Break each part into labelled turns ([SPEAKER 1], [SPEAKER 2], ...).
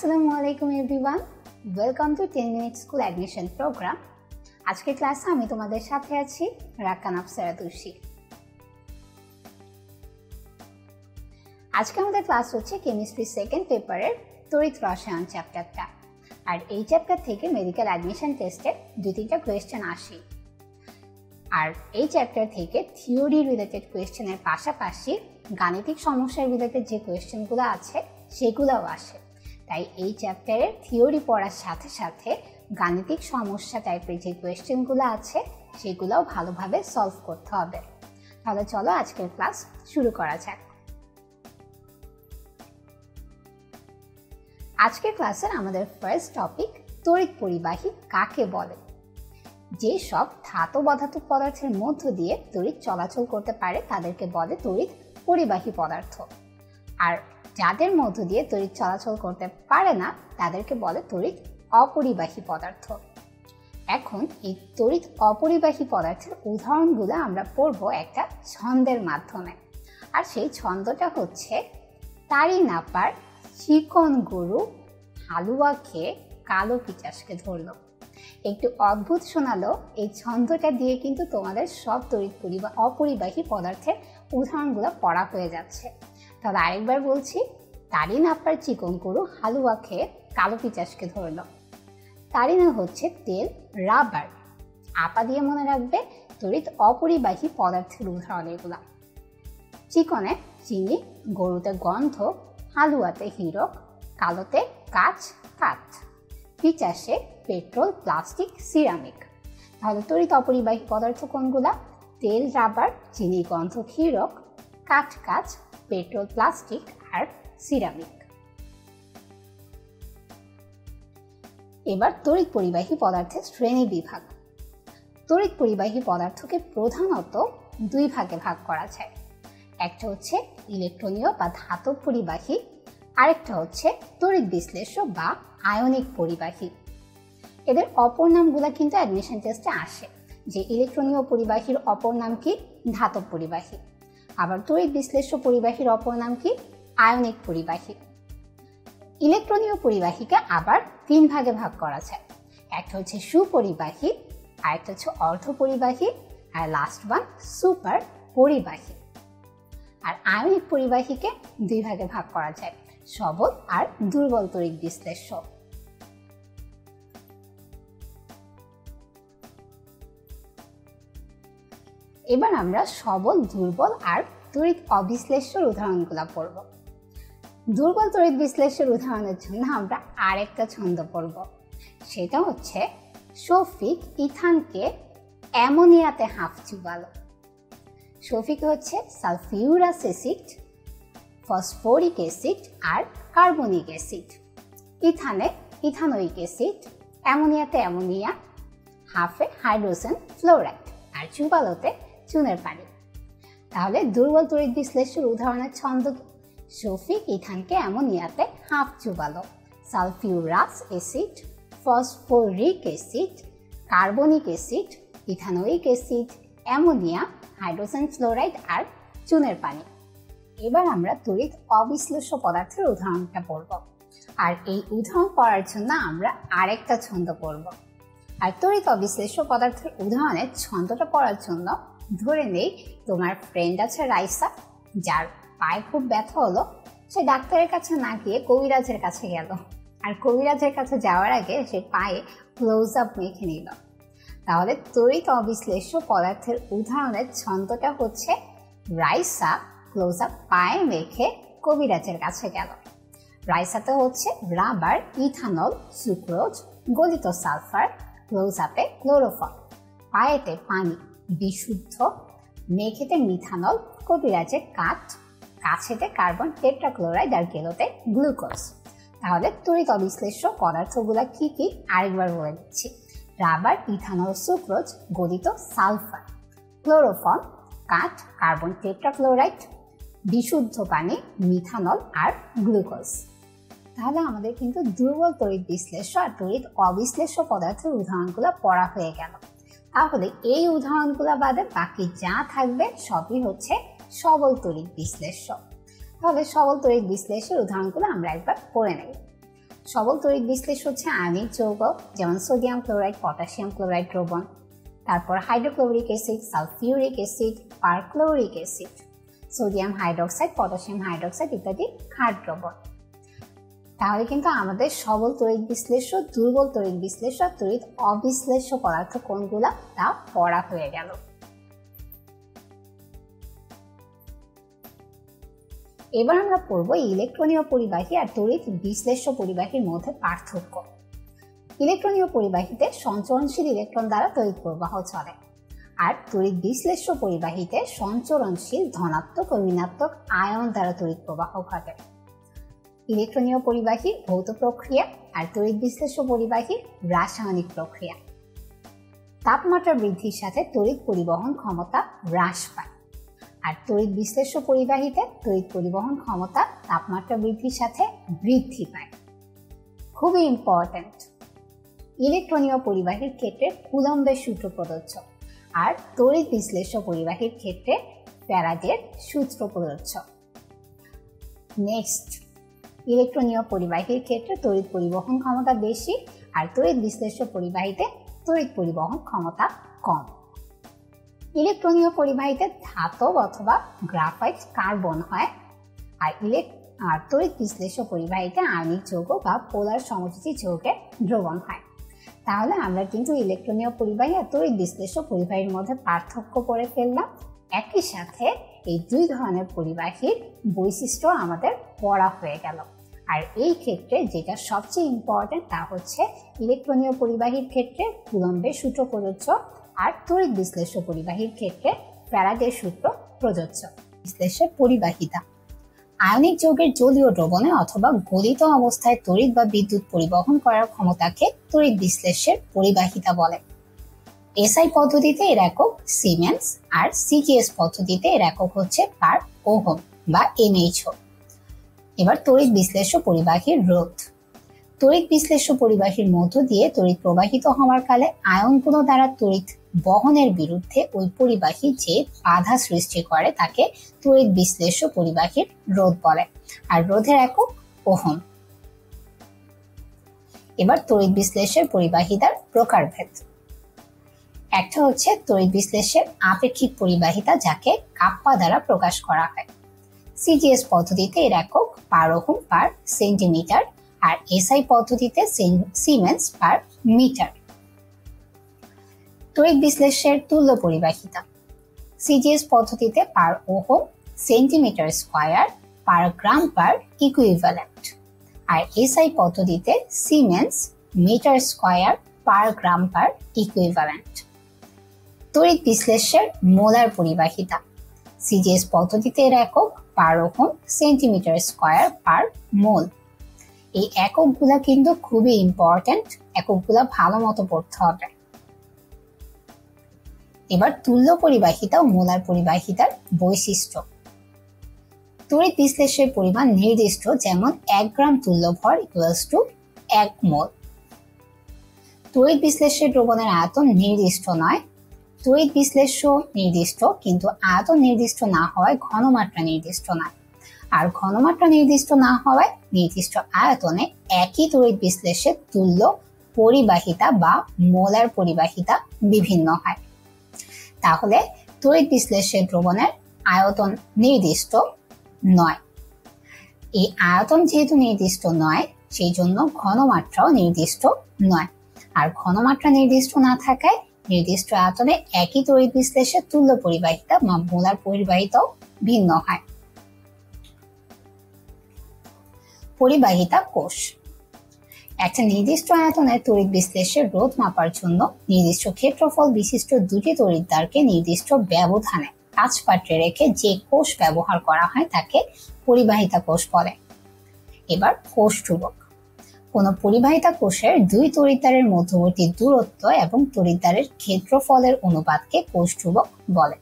[SPEAKER 1] আসসালামু আলাইকুম everyone. Welcome to ten minute school admission programme. আজকের ক্লাসে আমি তোমাদের সাথে আছি রাক্কান আফসারা তুষি আজকে আমাদের ক্লাস হচ্ছে কেমিস্ট্রি সেকেন্ড পেপারের তড়িৎ রসায়ন চ্যাপ্টারটা। আর এই চ্যাপ্টার থেকে মেডিকেল অ্যাডমিশন টেস্টে দু তিনটা কোয়েশ্চেন আসে। আর এই চ্যাপ্টার থেকে থিওরি রিলেটেড কোয়েশ্চেনের পাশাপাশি গাণিতিক সমস্যার রিলেটেড যে কোয়েশ্চেনগুলো আছে, সেগুলোও আসে। তাই এই চ্যাপ্টারের থিওরি পড়ার সাথে সাথে গাণিতিক সমস্যা টাইপের যে কোয়েশ্চেনগুলো আছে, সেগুলোও ভালোভাবে সলভ করতে হবে। তাহলে চলো আজকের ক্লাস শুরু করা যাক। আজকের ক্লাসের আমাদের ফার্স্ট টপিক তড়িৎ পরিবাহী কাকে বলে? যে সব ধাতব অধাতব পদার্থের মধ্য দিয়ে তড়িৎ চলাচল করতে পারে, তাদেরকে বলে তড়িৎ পরিবাহী পদার্থ। আর যাদের মধ্য দিয়ে তড়িৎ চলাচল করতে পারে না, তাদেরকে বলে তড়িৎ অপরিবাহী পদার্থ। এখন এই তড়িৎ অপরিবাহী পদার্থের উদাহরণগুলো আমরা পড়ব একটা ছন্দের মাধ্যমে। আর সেই ছন্দটা হচ্ছে, তারি নাপার চিকন গরু হালুয়া খেয়ে কালো পিচাসকে ধরলো। একটু অদ্ভুত শোনালো, এই ছন্দটা দিয়ে কিন্তু তোমাদের সব তড়িৎ পরিবা, অপরিবাহী পদার্থের উদাহরণগুলো পড়া হয়ে যাচ্ছে। তাহলে আরেকবার বলছি, তারিন আপার চিকন গরু হালুয়া খেয়ে কালো পিচাসকে ধরল। তারিনা হচ্ছে তেল, রাবার। আপা দিয়ে মনে রাখবে তড়িৎ অপরিবাহী পদার্থের উদাহরণ এগুলা। চিকনে চিনি, গরুতে গন্ধ, হালুয়াতে হিরক, কালোতে কাচ কাঠ পিচাসে পেট্রোল, প্লাস্টিক, সিরামিক। তাহলে তড়িৎ অপরিবাহী পদার্থ কোনগুলা? তেল, রাবার, চিনি, গন্ধ ক্ষীরক কাঠ কাচ পেট্রোল, প্লাস্টিক আর সিরামিক। এবার তড়িৎ পরিবাহী পদার্থের শ্রেণি বিভাগ। তড়িৎ পরিবাহী পদার্থকে প্রধানত দুই ভাগে ভাগ করা যায়। একটা হচ্ছে ইলেকট্রনীয় বা ধাতব পরিবাহী, আরেকটা হচ্ছে তড়িৎ বিশ্লেষ্য বা আয়নিক পরিবাহী। এদের অপর নামগুলো কিন্তু অ্যাডমিশন টেস্টে আসে, যে ইলেকট্রনীয় পরিবাহীর অপর নাম কি? ধাতব পরিবাহী। আবার তড়িৎ বিশ্লেষ্য পরিবাহীর অপর নাম কি? আয়নিক পরিবাহী। ইলেকট্রনীয় পরিবাহীকে আবার তিন ভাগে ভাগ করা যায়। একটা হচ্ছে সুপরিবাহী আরেকটা হচ্ছে অর্ধপরিবাহী, আর লাস্ট ওয়ান সুপার পরিবাহী আর আয়নিক পরিবাহীকে দুই ভাগে ভাগ করা যায়, সবল আর দুর্বল তড়িৎ বিশ্লেষ্য। এবার আমরা সবল, দুর্বল আর তড়িৎ অবিশ্লেষ্যর উদাহরণগুলো পড়ব। দুর্বল তড়িৎ বিশ্লেষ্যের উদাহরণের জন্য আমরা আরেকটা ছন্দ পড়ব। সেটা হচ্ছে, শফিক ইথানকে অ্যামোনিয়াতে হাফ চুবালো। শফিক হচ্ছে সালফিউরাস অ্যাসিড, ফসফরিক অ্যাসিড আর কার্বনিক অ্যাসিড। ইথানে ইথানোইক অ্যাসিড, অ্যামোনিয়াতে অ্যামোনিয়া, হাফে হাইড্রোজেন ফ্লোরাইড আর চুবালোতে চুনের পানি। তাহলে দুর্বল তড়িৎ বিশ্লেষের উদাহরণের ছন্দ কি? শফিক ইথানকে অ্যামোনিয়াতে half চুবালো। Sulphurous acid, phosphoric acid, carbonic acid, ethanoic acid, ammonia, hydrogen fluoride আর চুনের পানি। এবার আমরা তড়িৎ অবিশ্লেষ্য পদার্থের উদাহরণটা পড়ব। আর এই উদাহরণ পড়ার জন্য আমরা আরেকটা ছন্দ পড়ব। আর তড়িৎ অবিশ্লেষ্য পদার্থের উদাহরণের ছন্দটা পড়ার জন্য ধরে নেই, তোমার ফ্রেন্ড আছে রাইসা, যার পায়ে খুব ব্যথা হলো। সে ডাক্তারের কাছে না গিয়ে কবিরাজের কাছে গেল। আর কবিরাজের কাছে যাওয়ার আগে সে পায়ে ক্লোজ আপ মেখে নিল। তাহলে তড়িৎ অবিশ্লেষ্য পদার্থের উদাহরণের ছন্দটা হচ্ছে, রাইসা ক্লোজ আপ পায়ে মেখে কবিরাজের কাছে গেল। রাইসাতে হচ্ছে রাবার, ইথানল, সুক্রোজ, গলিত সালফার ক্লোজ আপে ক্লোরোফল পায়েতে পানি। বিশুদ্ধ মেঘেতে মিথানল কবিরাজে কাঠ, কাছেতে কার্বন টেট্রাক্লোরাইড আর গেলোতে গ্লুকোজ। তাহলে তড়িৎ অবিশ্লেষ্য পদার্থগুলো কি কি? আরেকবার বলে দিচ্ছি। রাবার, ইথানল, সুক্রোজ, গলিত সালফার ক্লোরোফল কাঠ, কার্বন টেট্রাক্লোরাইড, বিশুদ্ধ পানি, মিথানল আর গ্লুকোজ। তাহলে আমাদের কিন্তু দুর্বল তড়িৎ বিশ্লেষ্য আর তড়িৎ অবিশ্লেষ্য পদার্থের উদাহরণগুলো পড়া হয়ে গেল। তাহলে এই উদাহরণগুলো বাদে বাকি যা থাকবে সবই হচ্ছে সবল তড়িৎ বিশ্লেষক তাহলে সবল তড়িৎ বিশ্লেষের উদাহরণগুলো আমরা একবার পড়ে নেই সবল তড়িৎ বিশ্লেষ হচ্ছে আয়নিক যৌগ যেমন সোডিয়াম ক্লোরাইড, পটাশিয়াম ক্লোরাইড দ্রবণ, তারপর hydrochloric acid, sulphuric acid, perchloric acid, sodium hydroxide, potassium hydroxide ইত্যাদি ক্ষার দ্রবণ। তাহলে কিন্তু আমাদের সবল তড়িৎ বিশ্লেষ্য, দুর্বল তড়িৎ বিশ্লেষ্য, তড়িৎ অবিশ্লেষ্য পদার্থ কোনগুলা? তা পড়া হয়ে গেল। এবার আমরা পড়ব ইলেকট্রনীয় পরিবাহী আর তড়িৎ বিশ্লেষ্য পরিবাহীর মধ্যে পার্থক্য। ইলেকট্রনীয় পরিবাহীতে সঞ্চরণশীল ইলেকট্রন দ্বারা তড়িৎ প্রবাহ চলে আর তড়িৎ বিশ্লেষ্য পরিবাহীতে সঞ্চরণশীল ধনাত্মক ও ঋণাত্মক আয়ন দ্বারা তড়িৎ প্রবাহ ঘটে। ইলেকট্রনীয় পরিবাহী ভৌত প্রক্রিয়া আর তড়িৎ বিশ্লেষ্য পরিবাহীর রাসায়নিক প্রক্রিয়া। তাপমাত্রা বৃদ্ধির সাথে তড়িৎ পরিবহন ক্ষমতা হ্রাস পায়। আর তড়িৎ বিশ্লেষ্য পরিবাহীতে তড়িৎ পরিবহন ক্ষমতা তাপমাত্রা বৃদ্ধির সাথে বৃদ্ধি পায়। খুবই ইম্পর্ট্যান্ট ইলেকট্রনীয় পরিবাহীর ক্ষেত্রে কুলম্বের সূত্র প্রযোজ্য আর তড়িৎ বিশ্লেষ্য পরিবাহীর ক্ষেত্রে প্যারাডের সূত্র প্রযোজ্য। নেক্সট ইলেকট্রনীয় পরিবাহীর ক্ষেত্রে তড়িৎ পরিবহন ক্ষমতা বেশি আর তড়িৎ বিশ্লেষ্য পরিবাহীতে তড়িৎ পরিবহন ক্ষমতা কম। ইলেকট্রনীয় পরিবাহীতে ধাতব অথবা গ্রাফাইট কার্বন হয় আর ইলেক আর তড়িৎ বিশ্লেষ্য পরিবাহীতে আয়নিক যৌগ বা পোলার সমযোজী যৌগের দ্রবণ হয়। তাহলে আমরা কিন্তু ইলেকট্রনীয় পরিবাহী আর তড়িৎ বিশ্লেষ্য পরিবাহীর মধ্যে পার্থক্য করে ফেললাম। একই সাথে এই দুই ধরনের পরিবাহীর বৈশিষ্ট্য আমাদের পড়া হয়ে গেল। আর এই ক্ষেত্রে যেটা সবচেয়ে ইম্পর্টেন্ট তা হচ্ছে ইলেকট্রনীয় পরিবাহীর ক্ষেত্রে কুলম্বের সূত্র প্রযোজ্য আর তড়িৎ বিশ্লেষ্য পরিবাহীর ক্ষেত্রে প্যারাডের সূত্র প্রযোজ্য। বিশ্লেষের পরিবাহিতা। আয়নিক যৌগের জলীয় দ্রবণে অথবা গলিত অবস্থায় তড়িৎ বা বিদ্যুৎ পরিবহন করার ক্ষমতাকে তড়িৎ বিশ্লেষের পরিবাহিতা বলে। এসআই পদ্ধতিতে এর একক সিমেন্স আর সিজিএস পদ্ধতিতে এর একক হচ্ছে পার ওহম বা এমএইচ এমএইচও এবার তড়িৎ বিশ্লেষ্য পরিবাহীর রোধ। তড়িৎ বিশ্লেষ্য পরিবাহীর মধ্য দিয়ে তড়িৎ প্রবাহিত হওয়ার কালে আয়নগুলো দ্বারা তড়িৎ বহনের বিরুদ্ধে ওই পরিবাহী যে বাধা সৃষ্টি করে তাকে তড়িৎ বিশ্লেষ্য পরিবাহীর রোধ বলে, আর রোধের একক ওহম। এবার তড়িৎ বিশ্লেষের পরিবাহিতার প্রকারভেদ। একটা হচ্ছে তড়িৎ বিশ্লেষের আপেক্ষিক পরিবাহিতা যাকে কাপ্পা দ্বারা প্রকাশ করা হয়। সিজিএস পদ্ধতিতে এর একক পার ওহম পার সেন্টিমিটার আর এসআই পদ্ধতিতে সিমেন্স পার মিটার তড়িৎ বিশ্লেষের তুল্য পরিবাহিতা। সিজিএস পদ্ধতিতে per ohm centimetre square per gram per equivalent আর এসআই পদ্ধতিতে siemens metre square per gram per equivalent তড়িৎ বিশ্লেষের মোলার পরিবাহিতা। সিজিএস পদ্ধতিতে এর একক per ohm centimetre square per mole. এই এককগুলা কিন্তু খুবই ইম্পর্টেন্ট এককগুলা ভালো মতো পড়তে হবে। এবার তুল্য পরিবাহিতা ও মোলার পরিবাহিতার বৈশিষ্ট্য। তড়িৎ বিশ্লেষের পরিমাণ নির্দিষ্ট, যেমন এক গ্রাম তুল্য ভর ইকুয়ালস টু এক মোল। তড়িৎ বিশ্লেষের দ্রবণের আয়তন নির্দিষ্ট নয় তড়িৎ বিশ্লেষ্য নির্দিষ্ট, কিন্তু আয়তন নির্দিষ্ট না হওয়ায় ঘনমাত্রা নির্দিষ্ট নয় আর ঘনমাত্রা নির্দিষ্ট না হওয়ায় নির্দিষ্ট আয়তনে একই তড়িৎ বিশ্লেষের তুল্য পরিবাহিতা বা মোলার পরিবাহিতা বিভিন্ন হয়। তাহলে তড়িৎ বিশ্লেষের দ্রবণের আয়তন নির্দিষ্ট নয়। এই আয়তন যেহেতু নির্দিষ্ট নয়, সেই জন্য ঘনমাত্রাও নির্দিষ্ট নয়। আর ঘনমাত্রা নির্দিষ্ট না থাকায় নির্দিষ্ট আয়তনে একই তড়িৎ বিশ্লেষের তুল্য পরিবাহিতা বা মোলার পরিবাহিতাও ভিন্ন হয়। পরিবাহিতা কোষ। একটা নির্দিষ্ট আয়তনের তড়িৎ বিশ্লেষের রোধ মাপার জন্য নির্দিষ্ট ক্ষেত্রফল বিশিষ্ট দুটি তড়িৎদ্বারকে নির্দিষ্ট ব্যবধানে কাজ পাত্রে রেখে যে কোষ ব্যবহার করা হয় তাকে পরিবাহিতা কোষ বলে। এবার কোষ ধ্রুবক। কোন পরিবাহিতা কোষের দুই তড়িৎদ্বারের মধ্যবর্তী দূরত্ব এবং তড়িৎদ্বারের ক্ষেত্রফলের অনুপাতকে কোষ ধ্রুবক বলে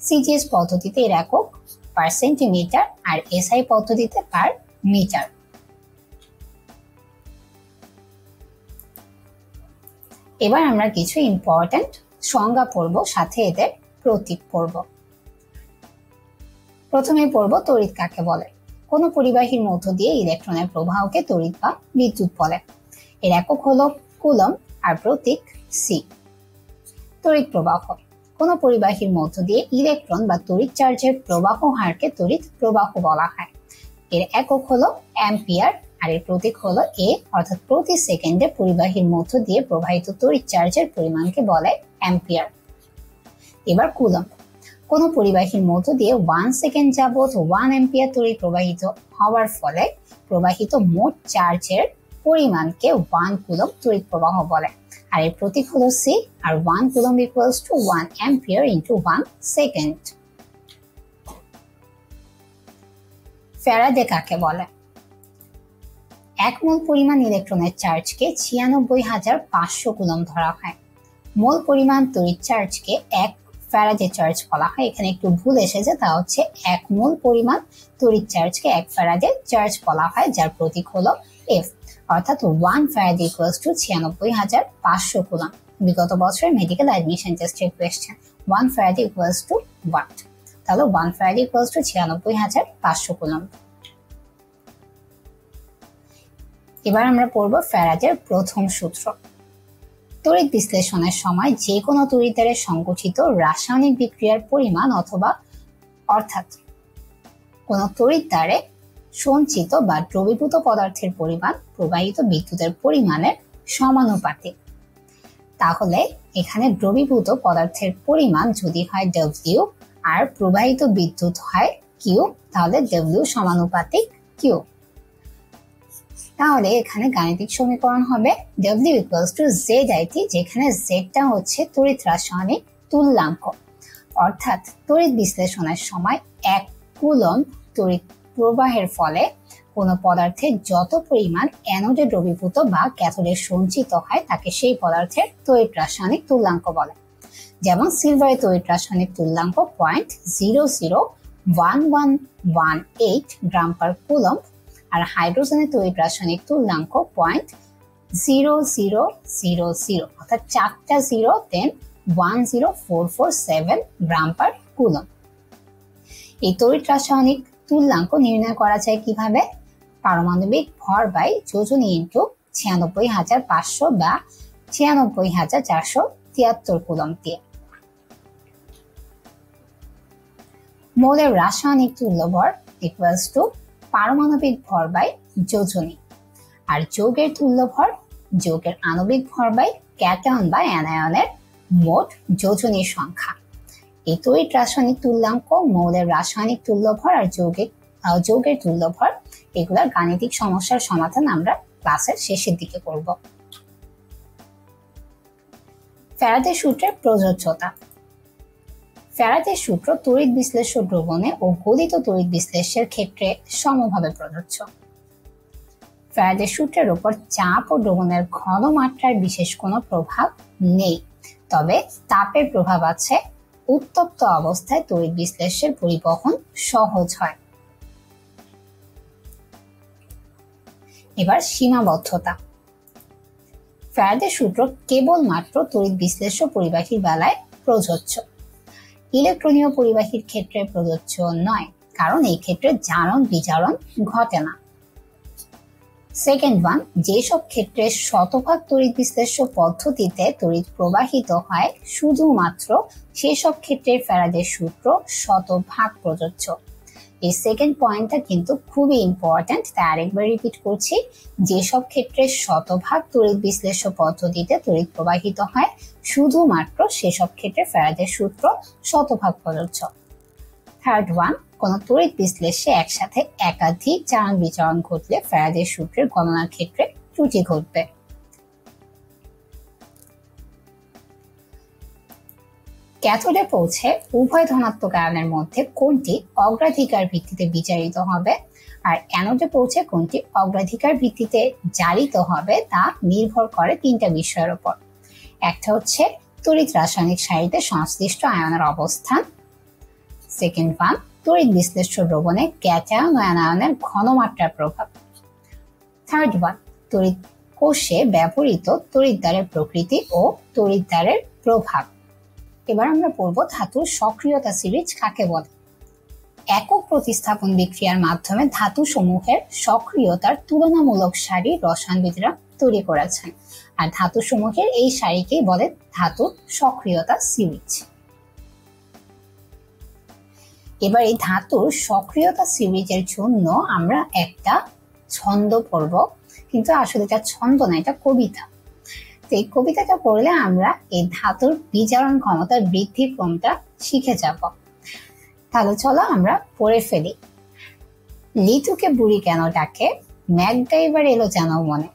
[SPEAKER 1] সিজিএস পদ্ধতিতে এর একক পার সেন্টিমিটার আর এসআই পদ্ধতিতে পার মিটার এবার আমরা কিছু ইম্পর্টেন্ট সংজ্ঞা পড়ব, সাথে এদের প্রতীক পড়ব। প্রথমে পড়ব তড়িৎ কাকে বলে। কোনো পরিবাহীর মধ্য দিয়ে ইলেকট্রনের প্রবাহকে তড়িৎ বা বিদ্যুৎ বলে। এর একক হলো কুলম আর প্রতীক সি তড়িৎ প্রবাহ। কোনো পরিবাহীর মধ্য দিয়ে ইলেকট্রন বা তড়িৎ চার্জের প্রবাহ হারকে তড়িৎ প্রবাহ বলা হয়। এর একক হলো অ্যাম্পিয়ার আর এর প্রতীক হলো এ অর্থাৎ প্রতি সেকেন্ডে পরিবাহীর মধ্য দিয়ে প্রবাহিত তড়িৎ চার্জের পরিমাণকে বলে অ্যাম্পিয়ার। এবার কুলম কোন পরিবাহীর মধ্য দিয়ে ওয়ান সেকেন্ড যাবত ওয়ান অ্যাম্পিয়ার তড়িৎ প্রবাহিত হওয়ার ফলে প্রবাহিত মোট চার্জের পরিমাণকে ওয়ান কুলম তড়িৎ প্রবাহ বলে। আর এর প্রতীক হলো C R one coulomb equals to one ampere into one second faraday কাকে বলে? এক মোল পরিমাণ ইলেকট্রনের চার্জকে ছিয়ানব্বই হাজার পাঁচশো কুলম ধরা হয়। মোল পরিমাণ তড়িৎ চার্জকে এক ফ্যারাডে চার্জ বলা হয়। এখানে একটু ভুল এসেছে, তা হচ্ছে এক মোল পরিমাণ তড়িৎ চার্জকে এক ফ্যারাডে চার্জ বলা হয়, যার প্রতীক হলো এফ অর্থাৎ ওয়ান ফ্যারাড ইকুয়ালস টু ছিয়ানব্বই হাজার পাঁচশো কুলম বিগত বছরের মেডিকেল অ্যাডমিশন টেস্টের question one farad equals to watt তাহলে ওয়ান ফ্যারাড ইকুয়ালস টু ছিয়ানব্বই হাজার পাঁচশো কুলম এবার আমরা পড়ব ফ্যারাডের প্রথম সূত্র। তড়িৎ বিশ্লেষণের সময় যে কোনো তড়িৎদ্বারে সংগঠিত রাসায়নিক বিক্রিয়ার পরিমাণ অথবা অর্থাৎ কোন তড়িৎদ্বারে সঞ্চিত বা দ্রবীভূত পদার্থের পরিমাণ প্রবাহিত বিদ্যুতের পরিমাণের সমানুপাতিক। তাহলে এখানে দ্রবীভূত পদার্থের পরিমাণ যদি হয় ডব্লিউ আর প্রবাহিত বিদ্যুৎ হয় কিউ তাহলে ডব্লিউ সমানুপাতিক কিউ তাহলে এখানে গাণিতিক সমীকরণ হবে W equals to Z IT যেখানে জেডটা হচ্ছে তড়িৎ রাসায়নিক তুল্যাঙ্ক। অর্থাৎ তড়িৎ বিশ্লেষণের সময় এক কুলম তড়িৎ প্রবাহের ফলে কোন পদার্থের যত পরিমাণ অ্যানোডে দ্রবীভূত বা ক্যাথোডে সঞ্চিত হয়, তাকে সেই পদার্থের তড়িৎ রাসায়নিক তুল্যাঙ্ক বলে। যেমন সিলভারের তড়িৎ রাসায়নিক তুল্যাঙ্ক point zero zero one one one eight gram per coulomb আর হাইড্রোজেনের তৈরি রাসায়নিক তুল্যাঙ্ক point zero zero zero zero অর্থাৎ চারটা zero then one zero four four seven gram per coulomb এই তড়িৎ রাসায়নিক তুল্যাঙ্ক নির্ণয় করা যায় কীভাবে? পারমাণবিক ভর বাই যোজনী ইন্টু ছিয়ানব্বই হাজার পাঁচশো বা ছিয়ানব্বই হাজার চারশো তিয়াত্তর কুলম দিয়ে। মৌলের রাসায়নিক তুল্যভর ইকুয়ালস টু পারমাণবিক ভর বাই যোজনী। আর যৌগের তুল্যভর যৌগের আণবিক ভর বাই ক্যাটায়ন বা অ্যানায়নের মোট যোজনীর সংখ্যা। এই তড়িৎ রাসায়নিক তুল্যাঙ্ক মৌলের রাসায়নিক তুল্যভর আর যৌগিক যৌগের তুল্যভর এগুলার গাণিতিক সমস্যার সমাধান আমরা ক্লাসের শেষের দিকে করব। ফ্যারাডে সূত্রের প্রযোজ্যতা। ফ্যারাডের সূত্র তড়িৎ বিশ্লেষ্য দ্রবণে ও গলিত তড়িৎ বিশ্লেষের ক্ষেত্রে সমভাবে প্রযোজ্য। ফ্যারাডের সূত্রের উপর চাপ ও দ্রবণের ঘনমাত্রার বিশেষ কোনো প্রভাব নেই। তবে তাপের প্রভাব আছে, উত্তপ্ত অবস্থায় তড়িৎ বিশ্লেষের পরিবহন সহজ হয়। এবার সীমাবদ্ধতা। ফ্যারাডের সূত্র কেবলমাত্র তড়িৎ বিশ্লেষ্য পরিবাহীর বেলায় প্রযোজ্য। ইলেকট্রনীয় পরিবাহীর ক্ষেত্রে প্রযোজ্য নয়, কারণ এই ক্ষেত্রে জারণ, বিজারণ ঘটে না। সেকেন্ড ওয়ান যেসব ক্ষেত্রে শতভাগ তড়িৎ বিশ্লেষ্য পদ্ধতিতে তড়িৎ প্রবাহিত হয়, শুধুমাত্র সেসব ক্ষেত্রে ফেরাদের সূত্র শতভাগ প্রযোজ্য। এই সেকেন্ড পয়েন্টটা কিন্তু খুবই ইম্পর্ট্যান্ট তাই আরেকবার রিপিট করছি। যেসব ক্ষেত্রে শতভাগ তড়িৎ বিশ্লেষ্য পদ্ধতিতে তড়িৎ প্রবাহিত হয়, শুধুমাত্র সেসব ক্ষেত্রে ফ্যারাডের সূত্র শতভাগ প্রযোজ্য। থার্ড ওয়ান কোন তড়িৎ বিশ্লেষে একসাথে একাধিক চারণ বিচরণ ঘটলে ফ্যারাডের সূত্রের গণনার ক্ষেত্রে ত্রুটি ঘটবে। ক্যাথোডে পৌঁছে উভয় ধনাত্মক আয়নের মধ্যে কোনটি অগ্রাধিকার ভিত্তিতে বিচারিত হবে? আর অ্যানোডে পৌঁছে কোনটি অগ্রাধিকার ভিত্তিতে জারিত হবে তা নির্ভর করে তিনটা বিষয়ের উপর। একটা হচ্ছে তড়িৎ রাসায়নিক সারিতে সংশ্লিষ্ট আয়নের অবস্থান। সেকেন্ড ওয়ান তড়িৎ বিশ্লেষ্য দ্রবণে ক্যাটায়ন ও অ্যানায়নের ঘনমাত্রার প্রভাব। থার্ড ওয়ান তড়িৎ কোষে ব্যবহৃত তড়িৎদ্বারের প্রকৃতি ও তড়িৎদ্বারের প্রভাব। এবার আমরা পড়ব ধাতুর সক্রিয়তা সিরিজ কাকে বলে? একক প্রতিস্থাপন বিক্রিয়ার মাধ্যমে ধাতু সমূহের সক্রিয়তার তুলনামূলক সারি রসায়নবিদরা তৈরি করেছেন। আর ধাতু সমূহের এই সারিকেই বলে ধাতুর সক্রিয়তা সিরিজ। এবার এই ধাতুর সক্রিয়তা সিরিজের জন্য আমরা একটা ছন্দ পড়ব। কিন্তু আসলে এটা ছন্দ না, এটা কবিতা। এই কবিতাটা পড়লে আমরা এই ধাতুর বিচারণ ক্ষমতার বৃদ্ধির ক্রমটা শিখে যাব। তাহলে চলো আমরা পড়ে ফেলি। লিতুকে বুড়ি কেন ডাকে? ম্যাকডাইভার এলো যেন মনে।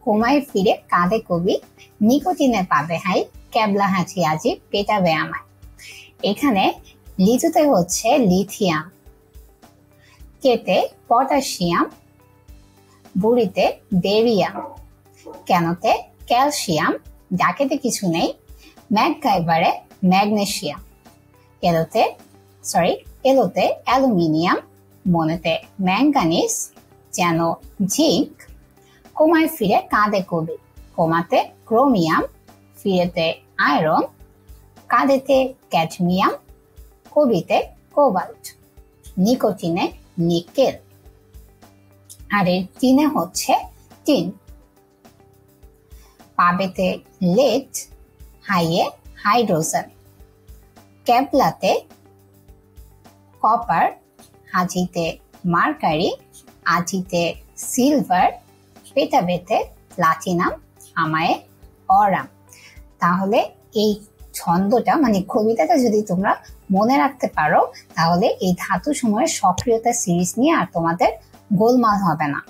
[SPEAKER 1] কোমায় ফিরে কাঁদে কবি নিকোটিনে পাবে হাই, ক্যাবলা হাঁচি আজি পেটাবে আমায়। এখানে লিচুতে হচ্ছে লিথিয়াম। কেতে পটাশিয়াম, বুড়িতে বেরিয়াম। কেনতে ক্যালসিয়াম ডাকেতে কিছু নেই ম্যাকগাইভারে ম্যাগনেশিয়াম এলোতে সরি এলোতে অ্যালুমিনিয়াম, মনেতে ম্যাঙ্গানিস যেন জিঙ্ক, কোমায় ফিরে কাঁদে কবি, কোমাতে ক্রোমিয়াম, ফিরেতে আয়রন কাঁদেতে ক্যাডমিয়াম, কবিতে কোবাল্ট, নিকোটিনে নিকেল। আর এর টিনে হচ্ছে টিন। পাবেতে লেট হাইয়ে হাইড্রোজেন। ক্যাবলাতে কপার হাজিতে মার্কারি আজিতে সিলভার, পেটাবেতে প্লাটিনাম আমায় অরাম। তাহলে এই ছন্দটা মানে কবিতাটা যদি তোমরা মনে রাখতে পারো, তাহলে এই ধাতু সময়ের সক্রিয়তা সিরিজ নিয়ে আর তোমাদের গোলমাল হবে না।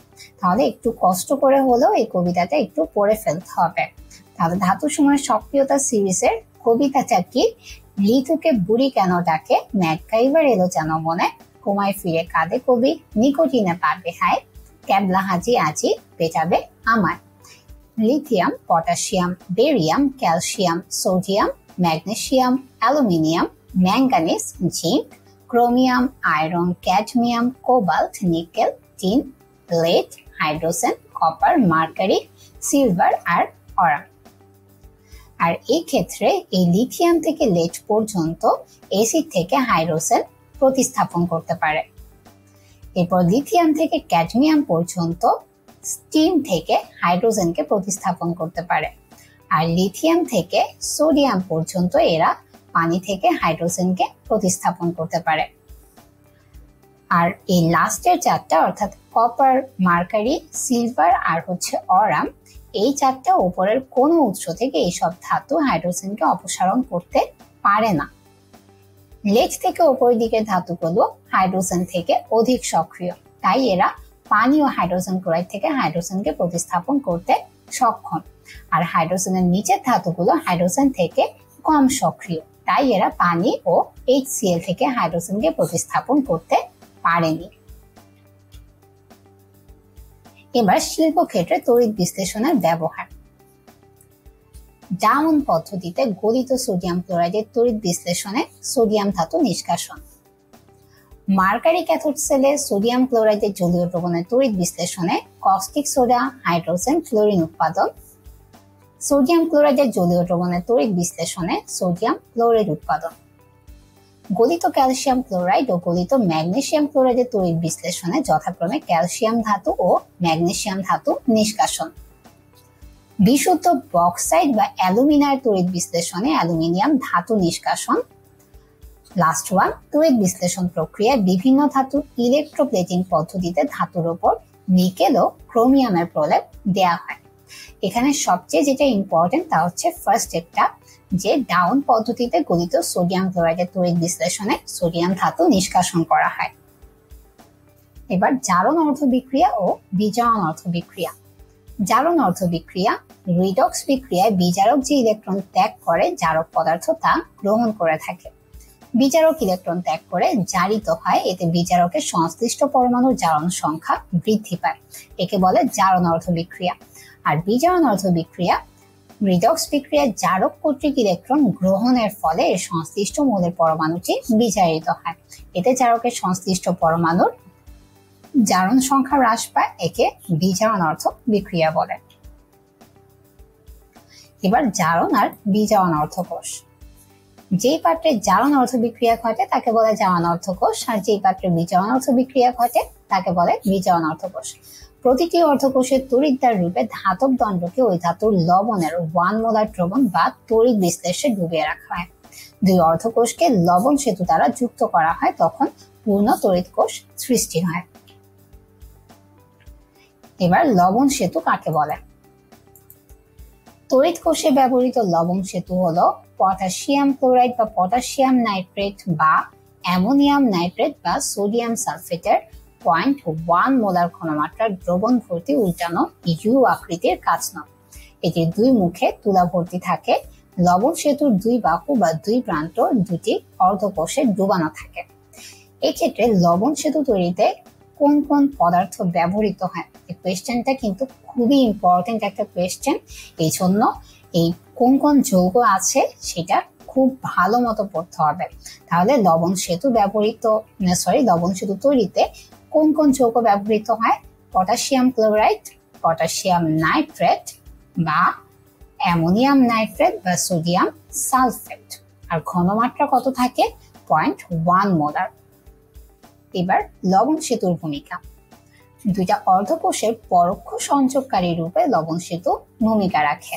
[SPEAKER 1] তাহলে একটু কষ্ট করে হলেও এই কবিতাটা একটু পড়ে ফেলতে হবে। তাহলে ধাতু সময়ের সক্রিয়তা সিরিজের কবিতাটা কি লিথুকে বুড়ি কেন ডাকে ম্যাকগাইভার এলো যেন মনে, কুমায় ফিরে কাঁদে কবি, নিকোটিনে পাবে হায়, ক্যাবলা হাজি আজি পেটাবে আমায়। Lithium, potassium, barium, calcium, sodium magnesium aluminium, manganese zinc chromium, iron, cadmium, cobalt, nickel, tin lead hydrogen, copper, mercury, silver আর অরাম আর এই ক্ষেত্রে এই লিথিয়াম থেকে লেড পর্যন্ত এসিড থেকে হাইড্রোজেন প্রতিস্থাপন করতে পারে। এরপর লিথিয়াম থেকে ক্যাডমিয়াম পর্যন্ত স্টিম থেকে হাইড্রোজেনকে প্রতিস্থাপন করতে পারে। আর লিথিয়াম থেকে সোডিয়াম পর্যন্ত এরা পানি থেকে হাইড্রোজেনকে প্রতিস্থাপন করতে পারে। আর এই লাস্টের চারটা, অর্থাৎ কপার মার্কারি সিলভার আর হচ্ছে অরাম, এই চারটা উপরের কোনো উৎস থেকে এইসব ধাতু হাইড্রোজেনকে অপসারণ করতে পারে না। লেজ থেকে ওপরের দিকের ধাতুগুলো হাইড্রোজেন থেকে অধিক সক্রিয়। তাই এরা পানি ও হাইড্রোজেন ক্লোরাইড থেকে হাইড্রোজেনকে প্রতিস্থাপন করতে সক্ষম। আর হাইড্রোজেনের নিচের ধাতুগুলো হাইড্রোজেন থেকে কম সক্রিয়। তাই এরা পানি ও এইচসিএল থেকে হাইড্রোজেনকে প্রতিস্থাপন করতে পারেনি। এবার শিল্পক্ষেত্রে তড়িৎ বিশ্লেষণের ব্যবহার। ডাউন পদ্ধতিতে গলিত সোডিয়াম ক্লোরাইডের তড়িৎ বিশ্লেষণে সোডিয়াম ধাতু নিষ্কাশন। মার্কারি ক্যাথোড সেলে সোডিয়াম ক্লোরাইডের জলীয় দ্রবণের তড়িৎ বিশ্লেষণে কস্টিক সোডা, হাইড্রোজেন ক্লোরিন উৎপাদন। সোডিয়াম ক্লোরাইডের জলীয় দ্রবণের তড়িৎ বিশ্লেষণে সোডিয়াম ক্লোরাইড উৎপাদন। গলিত ক্যালসিয়াম ক্লোরাইড ও গলিত ম্যাগনেসিয়াম ক্লোরাইডের তড়িৎ বিশ্লেষণে যথাক্রমে ক্যালসিয়াম ধাতু ও ম্যাগনেসিয়াম ধাতু নিষ্কাশন। বিশুদ্ধ বক্সাইড বা অ্যালুমিনার তড়িৎ বিশ্লেষণে অ্যালুমিনিয়াম ধাতু নিষ্কাশন। লাস্ট ওয়ান, তড়িৎ বিশ্লেষণ প্রক্রিয়ায় বিভিন্ন ধাতুর ইলেকট্রোপ্লেটিং পদ্ধতিতে ধাতুর ওপর নিকেল ও ক্রোমিয়ামের প্রলেপ দেয়া হয়। এখানে সবচেয়ে যেটা ইম্পর্টেন্ট তা হচ্ছে ফার্স্ট স্টেপটা যে ডাউন পদ্ধতিতে গলিত সোডিয়াম ক্লোরাইডের তড়িৎ বিশ্লেষণে সোডিয়াম ধাতু নিষ্কাশন করা হয়। এবার জারণ অর্ধ বিক্রিয়া ও বিজারণ অর্ধ বিক্রিয়া। জারণ অর্ধ বিক্রিয়া রিডক্স বিক্রিয়ায় বিজারক যে ইলেকট্রন ত্যাগ করে জারক পদার্থ তা গ্রহণ করে থাকে। বিচারক ইলেকট্রন ত্যাগ করে জারিত হয়, এতে বিচারকের সংশ্লিষ্ট পরমাণুর জারণ সংখ্যা বৃদ্ধি পায়। একে বলে জারণ অর্ধ বিক্রিয়া। আর বিজারণ অর্ধ বিক্রিয়া রিডক্স বিক্রিয়ায় জারক কর্তৃক ইলেকট্রন গ্রহণের ফলে সংশ্লিষ্ট মৌলের পরমাণুটি বিচারিত হয়। এতে জারকের সংশ্লিষ্ট পরমাণুর জারণ সংখ্যা হ্রাস পায়, একে বিজারণ অর্থ বিক্রিয়া বলে। এবার জারণ আর বিজারণ অর্থকোষ যেই পাত্রে জারণ অর্থ বিক্রিয়া ঘটে, তাকে বলে জারণ অর্থকোষ আর যেই পাত্রে বিচরণ অর্থ বিক্রিয়া ঘটে, তাকে বলে বিচরণ অর্থকোষ প্রতিটি অর্ধকোষের তড়িৎদ্বার রূপে ধাতব দণ্ডকে ওই ধাতুর লবণের ওয়ান মোলার দ্রবণ বা তড়িৎ বিশ্লেষে ডুবিয়ে রাখা হয়। দুই অর্ধকোষকে লবণ সেতু দ্বারা যুক্ত করা হয়, তখন পূর্ণ তড়িৎ কোষ সৃষ্টি হয়। এবার লবণ সেতু কাকে বলে? তড়িৎ কোষে ব্যবহৃত লবণ সেতু হলো পটাশিয়াম ক্লোরাইড বা পটাশিয়াম নাইট্রেট বা অ্যামোনিয়াম নাইট্রেট বা সোডিয়াম সালফেটের পয়েন্ট ওয়ান মোলার ঘনমাত্রার দ্রবণ ভর্তি উল্টানো ইউ আকৃতির কাচন এটির দুই মুখে তুলা ভর্তি থাকে, লবণ সেতুর দুই বাহু বা দুই প্রান্ত দুটি অর্ধকোষে ডুবানো থাকে। এক্ষেত্রে লবণ সেতু তৈরিতে কোন কোন পদার্থ ব্যবহৃত হয়? এই কোয়েশ্চেনটা কিন্তু খুবই ইম্পর্টেন্ট একটা কোয়েশ্চেন এই জন্য এই কোন কোন যৌগ আছে সেটা খুব ভালো মতো পড়তে হবে। তাহলে লবণ সেতু ব্যবহৃত সরি লবণ সেতু তৈরিতে কোন কোন যৌগ ব্যবহৃত হয়? পটাশিয়াম ক্লোরাইড, পটাশিয়াম নাইট্রেট বা অ্যামোনিয়াম নাইট্রেট বা সোডিয়াম সালফেট। আর ঘনমাত্রা কত থাকে? Point one molar. এবার লবণ সেতুর ভূমিকা। দুইটা অর্ধকোষের পরোক্ষ সংযোগকারী রূপে লবণ সেতু ভূমিকা রাখে।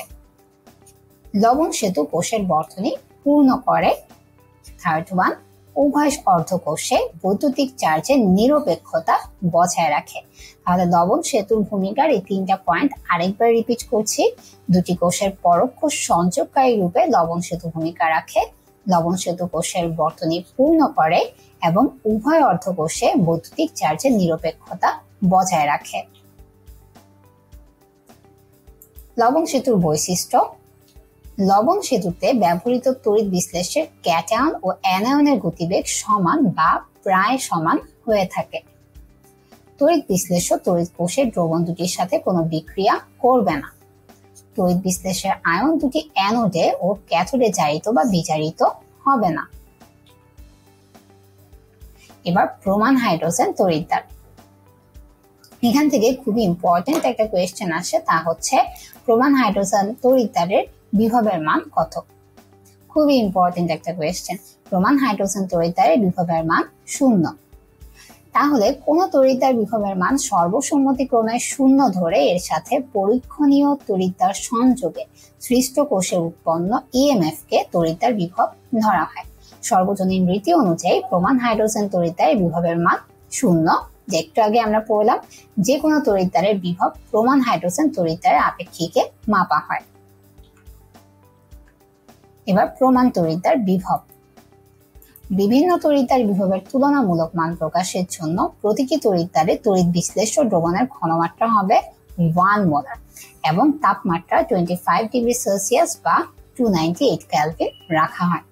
[SPEAKER 1] লবণ সেতু কোষের বর্তনী পূর্ণ করে থার্ড ওয়ান উভয় অর্ধকোষে বৈদ্যুতিক চার্জের নিরপেক্ষতা বজায় রাখে। তাহলে লবণ সেতুর ভূমিকার এই তিনটা পয়েন্ট আরেকবার রিপিট করছি। দুটি কোষের পরোক্ষ সংযোগকারী রূপে লবণ সেতু ভূমিকা রাখে। লবণ সেতু কোষের বর্তনী পূর্ণ করে এবং উভয় অর্ধকোষে বৈদ্যুতিক চার্জের নিরপেক্ষতা বজায় রাখে। লবণ সেতুর বৈশিষ্ট্য লবণ সেতুতে ব্যবহৃত তড়িৎ বিশ্লেষের ক্যাটায়ন ও অ্যানায়নের গতিবেগ সমান বা প্রায় সমান হয়ে থাকে। তড়িৎ বিশ্লেষ্য তড়িৎ কোষের দ্রবণ দুটির সাথে কোনো বিক্রিয়া করবে না। তড়িৎ বিশ্লেষের আয়ন দুটি অ্যানোডে ও ক্যাথোডে জারিত বা বিচারিত হবে না। এবার প্রমাণ হাইড্রোজেন তড়িৎদ্বার। এখান থেকে খুবই ইম্পর্টেন্ট একটা কোয়েশ্চেন আসে, তা হচ্ছে প্রমাণ হাইড্রোজেন তড়িৎদ্বারের বিভবের মান কত? খুবই ইম্পর্টেন্ট একটা কোয়েশ্চেন প্রমাণ হাইড্রোজেন তড়িৎদ্বারের বিভবের মান শূন্য। তাহলে কোন তড়িৎদ্বার বিভবের মান সর্বসম্মতিক্রমে শূন্য ধরে এর সাথে পরীক্ষণীয় তড়িৎদ্বার সংযোগে সৃষ্ট কোষে উৎপন্ন ইএমএফ কে তড়িৎদ্বার বিভব ধরা হয়। সর্বজনীন রীতি অনুযায়ী প্রমাণ হাইড্রোজেন তড়িৎদ্বারের বিভবের মান শূন্য। যে একটু আগে আমরা পড়লাম, যে কোনো তড়িৎদ্বারের বিভব প্রমাণ হাইড্রোজেন তড়িৎদ্বারের আপেক্ষিকে মাপা হয়। এবার প্রমাণ তড়িৎদ্বার বিভব। বিভিন্ন তড়িৎদ্বার বিভবের তুলনামূলক মান প্রকাশের জন্য প্রতিটি তড়িৎদ্বারে তড়িৎ বিশ্লেষ্য দ্রবণের ঘনমাত্রা হবে ওয়ান মোলার এবং তাপমাত্রা টোয়েন্টি ফাইভ ডিগ্রি সেলসিয়াস বা টু নাইনটি এইট ক্যালভিন রাখা হয়।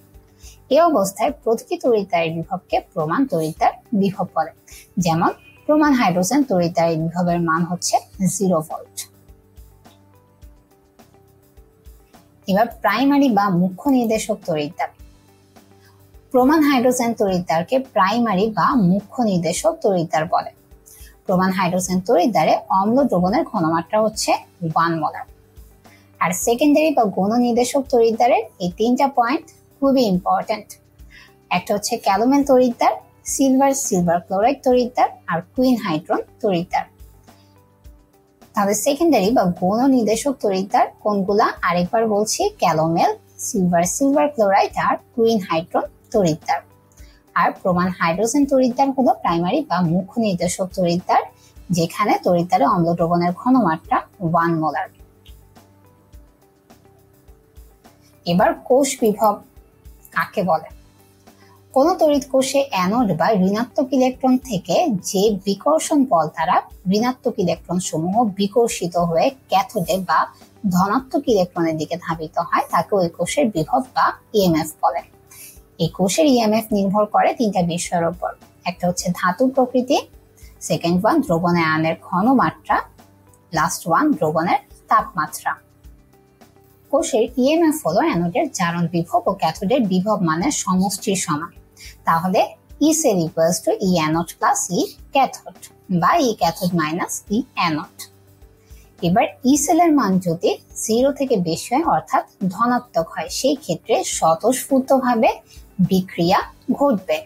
[SPEAKER 1] এ অবস্থায় প্রতিটি তড়িৎদ্বারের বিভবকে প্রমাণ তড়িৎদ্বার বিভব বলে। যেমন, প্রমাণ হাইড্রোজেন তড়িৎদ্বারের বিভবের মান হচ্ছে জিরো ভোল্ট এবার প্রাইমারি বা মুখ্য নির্দেশক তড়িৎদ্বার প্রমাণ হাইড্রোজেন তড়িৎদ্বারকে প্রাইমারি বা মুখ্য নির্দেশক তড়িৎদ্বার বলে। প্রমাণ হাইড্রোজেন তড়িৎদ্বারে অম্ল দ্রবণের ঘনমাত্রা হচ্ছে ওয়ান মোলার আর সেকেন্ডারি বা গৌণ নির্দেশক তড়িৎদ্বারের এই তিনটা পয়েন্ট খুবই ইম্পর্টেন্ট একটা হচ্ছে ক্যালোমেন তড়িৎদ্বার সিলভার সিলভার ক্লোরাইড তড়িৎদ্বার আর কুইন হাইড্রোন তড়িৎদ্বার তাহলে সেকেন্ডারি বা গৌণ নির্দেশক তড়িৎদ্বার কোনগুলা আরেকবার বলছি? ক্যালোমেল সিলভার সিলভার ক্লোরাইড আর কুইন হাইড্রোন তড়িৎদ্বার আর প্রমাণ হাইড্রোজেন তড়িৎদ্বার হলো প্রাইমারি বা মুখ্য নির্দেশক তড়িৎদ্বার যেখানে তড়িৎদ্বারে অম্ল দ্রবণের ঘনমাত্রা ওয়ান মোলার এবার কোষ বিভব কাকে বলে? কোন তড়িৎ কোষে অ্যানোড বা ঋণাত্মক ইলেকট্রন থেকে যে বিকর্ষণ বল দ্বারা ঋণাত্মক ইলেকট্রন সমূহ বিকর্ষিত হয়ে ক্যাথোডে বা ধনাত্মক ইলেকট্রনের দিকে ধাবিত হয়, তাকে ওই কোষের বিভব বা ইএমএফ বলে। এই কোষের ইএমএফ নির্ভর করে তিনটা বিষয়ের উপর। একটা হচ্ছে ধাতু প্রকৃতি সেকেন্ড ওয়ান দ্রবণের আয়নের ঘনমাত্রা লাস্ট ওয়ান দ্রবণের তাপমাত্রা। কোষের ইএমএফ হলো অ্যানোডের জারণ বিভব ও ক্যাথোডের বিভব মানের সমষ্টির সমান। তাহলে E cell equals to E anode plus E cathode বা ই ক্যাথোড মাইনাস ই এবার ই সেলের মান যদি জিরো থেকে বেশি হয়, অর্থাৎ ধনাত্মক হয়, সেই ক্ষেত্রে স্বতঃস্ফূর্তভাবে বিক্রিয়া ঘটবে।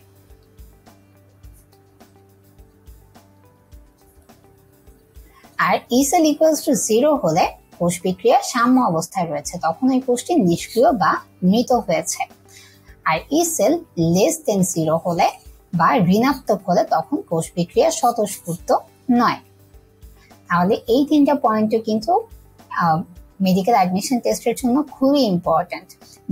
[SPEAKER 1] আর E cell equals to zero হলে কোষ বিক্রিয়া সাম্য অবস্থায় রয়েছে, তখন ওই কোষটি নিষ্ক্রিয় বা মৃত হয়েছে। আর E cell less than zero হলে বা ঋণাত্মক হলে তখন কোষ বিক্রিয়া স্বতঃস্ফূর্ত নয়। তাহলে এই তিনটা পয়েন্টও কিন্তু মেডিকেল অ্যাডমিশন টেস্টের জন্য খুবই ইম্পর্ট্যান্ট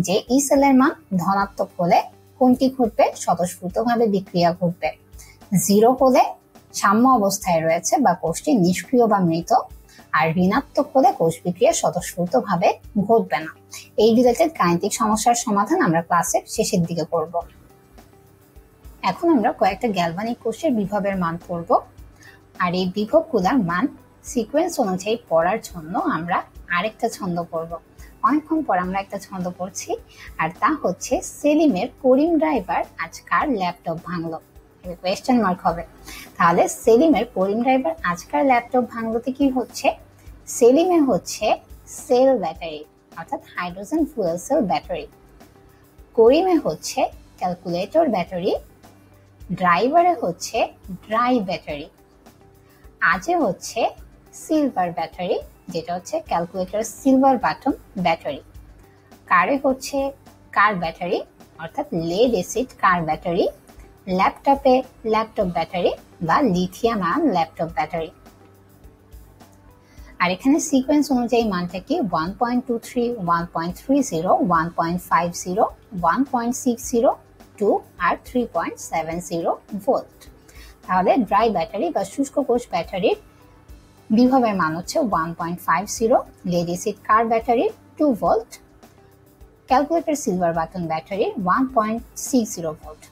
[SPEAKER 1] যে ই সেলের মান ধনাত্মক হলে কোনটি ঘটবে? স্বতঃস্ফূর্তভাবে বিক্রিয়া ঘটবে। জিরো হলে সাম্য অবস্থায় রয়েছে বা কোষটি নিষ্ক্রিয় বা মৃত, আর ঋণাত্মক হলে কোষ বিক্রিয়া স্বতঃস্ফূর্তভাবে ঘটবে না। এই রিলেটেড গাণিতিক সমস্যার সমাধান আমরা ক্লাসের শেষের দিকে করব। এখন আমরা কয়েকটা গ্যালভানিক কোষের বিভবের মান পড়ব। আর এই বিভবগুলার মান সিকোয়েন্স অনুযায়ী পড়ার জন্য আমরা আরেকটা ছন্দ পড়ব। অনেকক্ষণ পর আমরা একটা ছন্দ পড়ছি, আর তা হচ্ছে সেলিমের করিম ড্রাইভার আজকার ল্যাপটপ ভাঙলো। কোয়েশ্চেন মার্ক হবে। তাহলে সেলিমের করিম ড্রাইভার আজকার ল্যাপটপ ভাঙলোতে কি হচ্ছে? সেলিমে হচ্ছে সেল ব্যাটারি। অর্থাৎ হাইড্রোজেন ফুয়েল সেল ব্যাটারি। করিমে হচ্ছে ক্যালকুলেটর ব্যাটারি, ড্রাইভারে হচ্ছে ড্রাই ব্যাটারি। আজে হচ্ছে সিলভার ব্যাটারি, যেটা হচ্ছে ক্যালকুলেটর সিলভার বাটন ব্যাটারি। কারে হচ্ছে কার ব্যাটারি, অর্থাৎ লেড এসিড কার ব্যাটারি, ল্যাপটপে ল্যাপটপ ব্যাটারি বা লিথিয়াম আয়ন ল্যাপটপ ব্যাটারি। আর এখানে সিকোয়েন্স অনুযায়ী মানটা কি? One point two three one point three zero one point five zero one point six zero two আর three point seven zero volt তাহলে dry battery বা শুষ্ক কোষ ব্যাটারির বিভবের মান হচ্ছে one point five zero lead acid car battery two volt calculator silver button battery one point six zero volt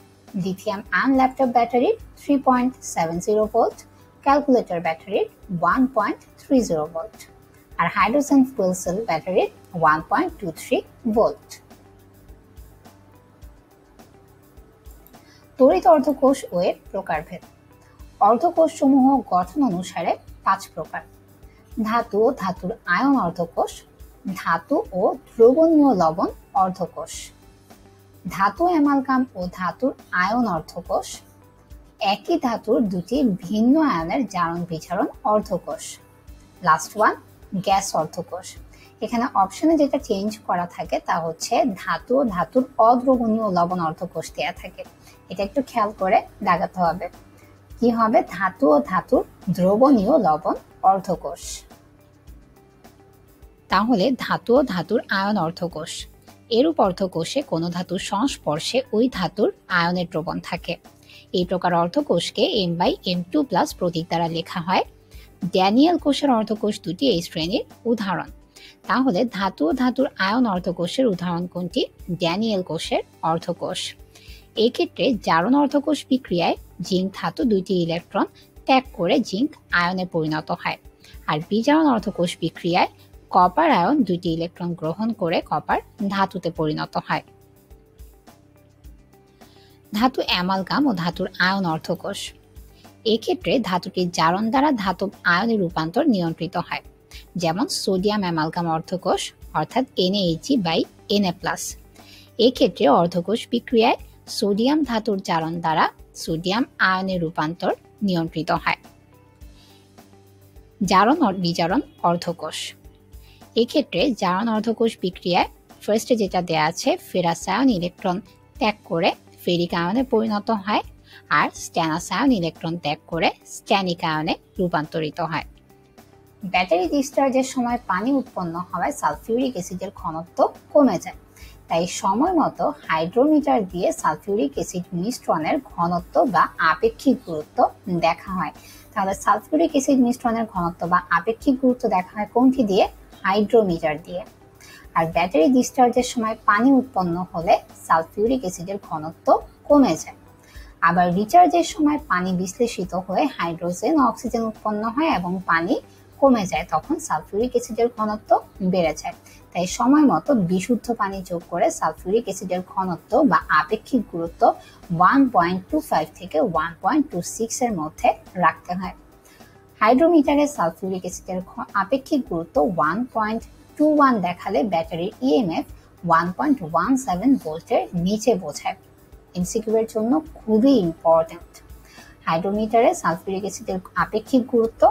[SPEAKER 1] lithium ion laptop ব্যাটারির three point seven zero volt calculator ব্যাটারির one point three zero volt আর hydrogen fuel cell ব্যাটারির one point two three volt তড়িৎ অর্ধকোষ ও এর প্রকারভেদ। অর্ধকোষ সমূহ গঠন অনুসারে পাঁচ প্রকার। ধাতু ও ধাতুর আয়ন অর্ধকোষ, ধাতু ও দ্রবণীয় লবণ অর্ধকোষ। ধাতু অ্যামালগাম ও ধাতুর আয়ন অর্ধকোষ একই ধাতুর দুটি ভিন্ন আয়নের জারণ বিচারণ অর্ধকোষ। লাস্ট ওয়ান গ্যাস অর্ধকোষ। এখানে অপশনে যেটা চেঞ্জ করা থাকে তা হচ্ছে ধাতু ও ধাতুর অদ্রবণীয় লবণ অর্ধকোষ দেওয়া থাকে। এটা একটু খেয়াল করে লাগাতে হবে। কি হবে? ধাতু ও ধাতুর দ্রবণীয় লবণ অর্ধকোষ। তাহলে ধাতু ও ধাতুর আয়ন অর্ধকোষ। এরূপ অর্ধকোষে কোনো ধাতুর সংস্পর্শে ওই ধাতুর আয়নের দ্রবণ থাকে। এই প্রকার অর্ধকোষকে M by M two plus প্রতীক দ্বারা লেখা হয়। ড্যানিয়েল কোষের অর্ধকোষ দুটি এই শ্রেণির উদাহরণ। তাহলে ধাতু ও ধাতুর আয়ন অর্ধকোষের উদাহরণ কোনটি? ড্যানিয়েল কোষের অর্ধকোষ। এক্ষেত্রে জারণ অর্ধকোষ বিক্রিয়ায় জিঙ্ক ধাতু দুইটি ইলেকট্রন ত্যাগ করে জিঙ্ক আয়নে পরিণত হয়। আর বিজারণ অর্ধকোষ বিক্রিয়ায় কপার আয়ন দুইটি ইলেকট্রন গ্রহণ করে কপার ধাতুতে পরিণত হয়। ধাতু অ্যামালগাম ও ধাতুর আয়ন অর্ধকোষ। এক্ষেত্রে ধাতুটির জারণ দ্বারা ধাতব আয়নের রূপান্তর নিয়ন্ত্রিত হয়, যেমন সোডিয়াম অ্যামালগাম অর্ধকোষ, অর্থাৎ এনএইচজি বাই এনএ প্লাস এক্ষেত্রে অর্ধকোষ বিক্রিয়ায় সোডিয়াম ধাতুর জারণ দ্বারা সোডিয়াম আয়নের রূপান্তর নিয়ন্ত্রিত হয়। জারণ বিজারণ অর্ধকোষ। এক্ষেত্রে জারণ অর্ধকোষ বিক্রিয়ায় ফার্স্টে যেটা দেয়া আছে, ফেরাসায়ন ইলেকট্রন ত্যাগ করে ফেরিক আয়নে পরিণত হয় আর স্ট্যানাসায়ন ইলেকট্রন ত্যাগ করে স্ট্যানিক আয়নে রূপান্তরিত হয়। ব্যাটারি ডিসচার্জের সময় পানি উৎপন্ন হওয়ায় সালফিউরিক অ্যাসিডের ঘনত্ব কমে যায়। তাই সময় মতো হাইড্রোমিটার দিয়ে সালফিউরিক অ্যাসিড মিশ্রণের ঘনত্ব বা আপেক্ষিক গুরুত্ব দেখা হয়। তাহলে সালফিউরিক অ্যাসিড মিশ্রণের ঘনত্ব বা আপেক্ষিক গুরুত্ব দেখা হয় কোনটি দিয়ে? হাইড্রোমিটার দিয়ে। আর ব্যাটারি ডিসচার্জের সময় পানি উৎপন্ন হলে সালফিউরিক অ্যাসিডের ঘনত্ব কমে যায়। আবার রিচার্জের সময় পানি বিশ্লেষিত হয়ে হাইড্রোজেন ও অক্সিজেন উৎপন্ন হয় এবং পানি কমে যায়, তখন সালফিউরিক অ্যাসিডের ঘনত্ব বেড়ে যায়। তাই সময় মতো বিশুদ্ধ পানি যোগ করে সালফিউরিক অ্যাসিডের ঘনত্ব বা আপেক্ষিক গুরুত্ব ওয়ান পয়েন্ট টু ফাইভ থেকে ওয়ান পয়েন্ট টু সিক্স এর মধ্যে রাখতে হয়। হাইড্রোমিটারে সালফিউরিক অ্যাসিডের আপেক্ষিক গুরুত্ব ওয়ান পয়েন্ট টু ওয়ান দেখালে ব্যাটারির EMF one point one seven ভোল্টের নিচে বোঝায়। এমসিকিউয়ের জন্য খুবই ইম্পর্ট্যান্ট হাইড্রোমিটারে সালফিউরিক অ্যাসিডের আপেক্ষিক গুরুত্ব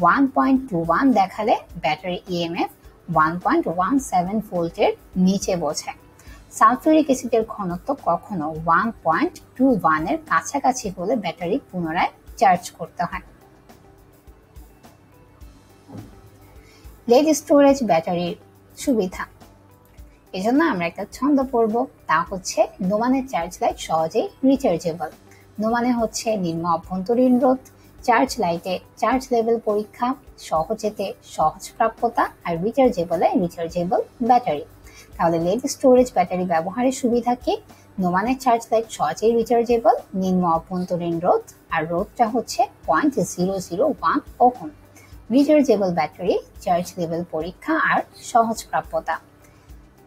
[SPEAKER 1] ওয়ান পয়েন্ট টু ওয়ান দেখালে battery EMF one point one seven ভোল্টের নিচে বোঝায়। সালফিউরিক অ্যাসিডের ঘনত্ব কখনো ওয়ান পয়েন্ট টু ওয়ানের কাছাকাছি হলে ব্যাটারি পুনরায় চার্জ করতে হয়। লেড স্টোরেজ ব্যাটারির সুবিধা। এজন্য আমরা একটা ছন্দ পড়ব, তা হচ্ছে নোমানের চার্জ লাইট সহজেই রিচার্জেবল নোমানে হচ্ছে নিম্ন অভ্যন্তরীণ রোধ চার্জ লাইটে চার্জ লেভেল পরীক্ষা, সহজেতে সহজ প্রাপ্যতা আর রিচার্জেবলে রিচার্জেবল ব্যাটারি তাহলে লেড স্টোরেজ ব্যাটারি ব্যবহারের সুবিধা কি? নোমানের চার্জ লাইট সহজেই রিচার্জেবল নিম্ন অভ্যন্তরীণ রোধ আর রোধটা হচ্ছে point zero zero one ohm rechargeable battery charge level পরীক্ষা আর সহজ প্রাপ্যতা।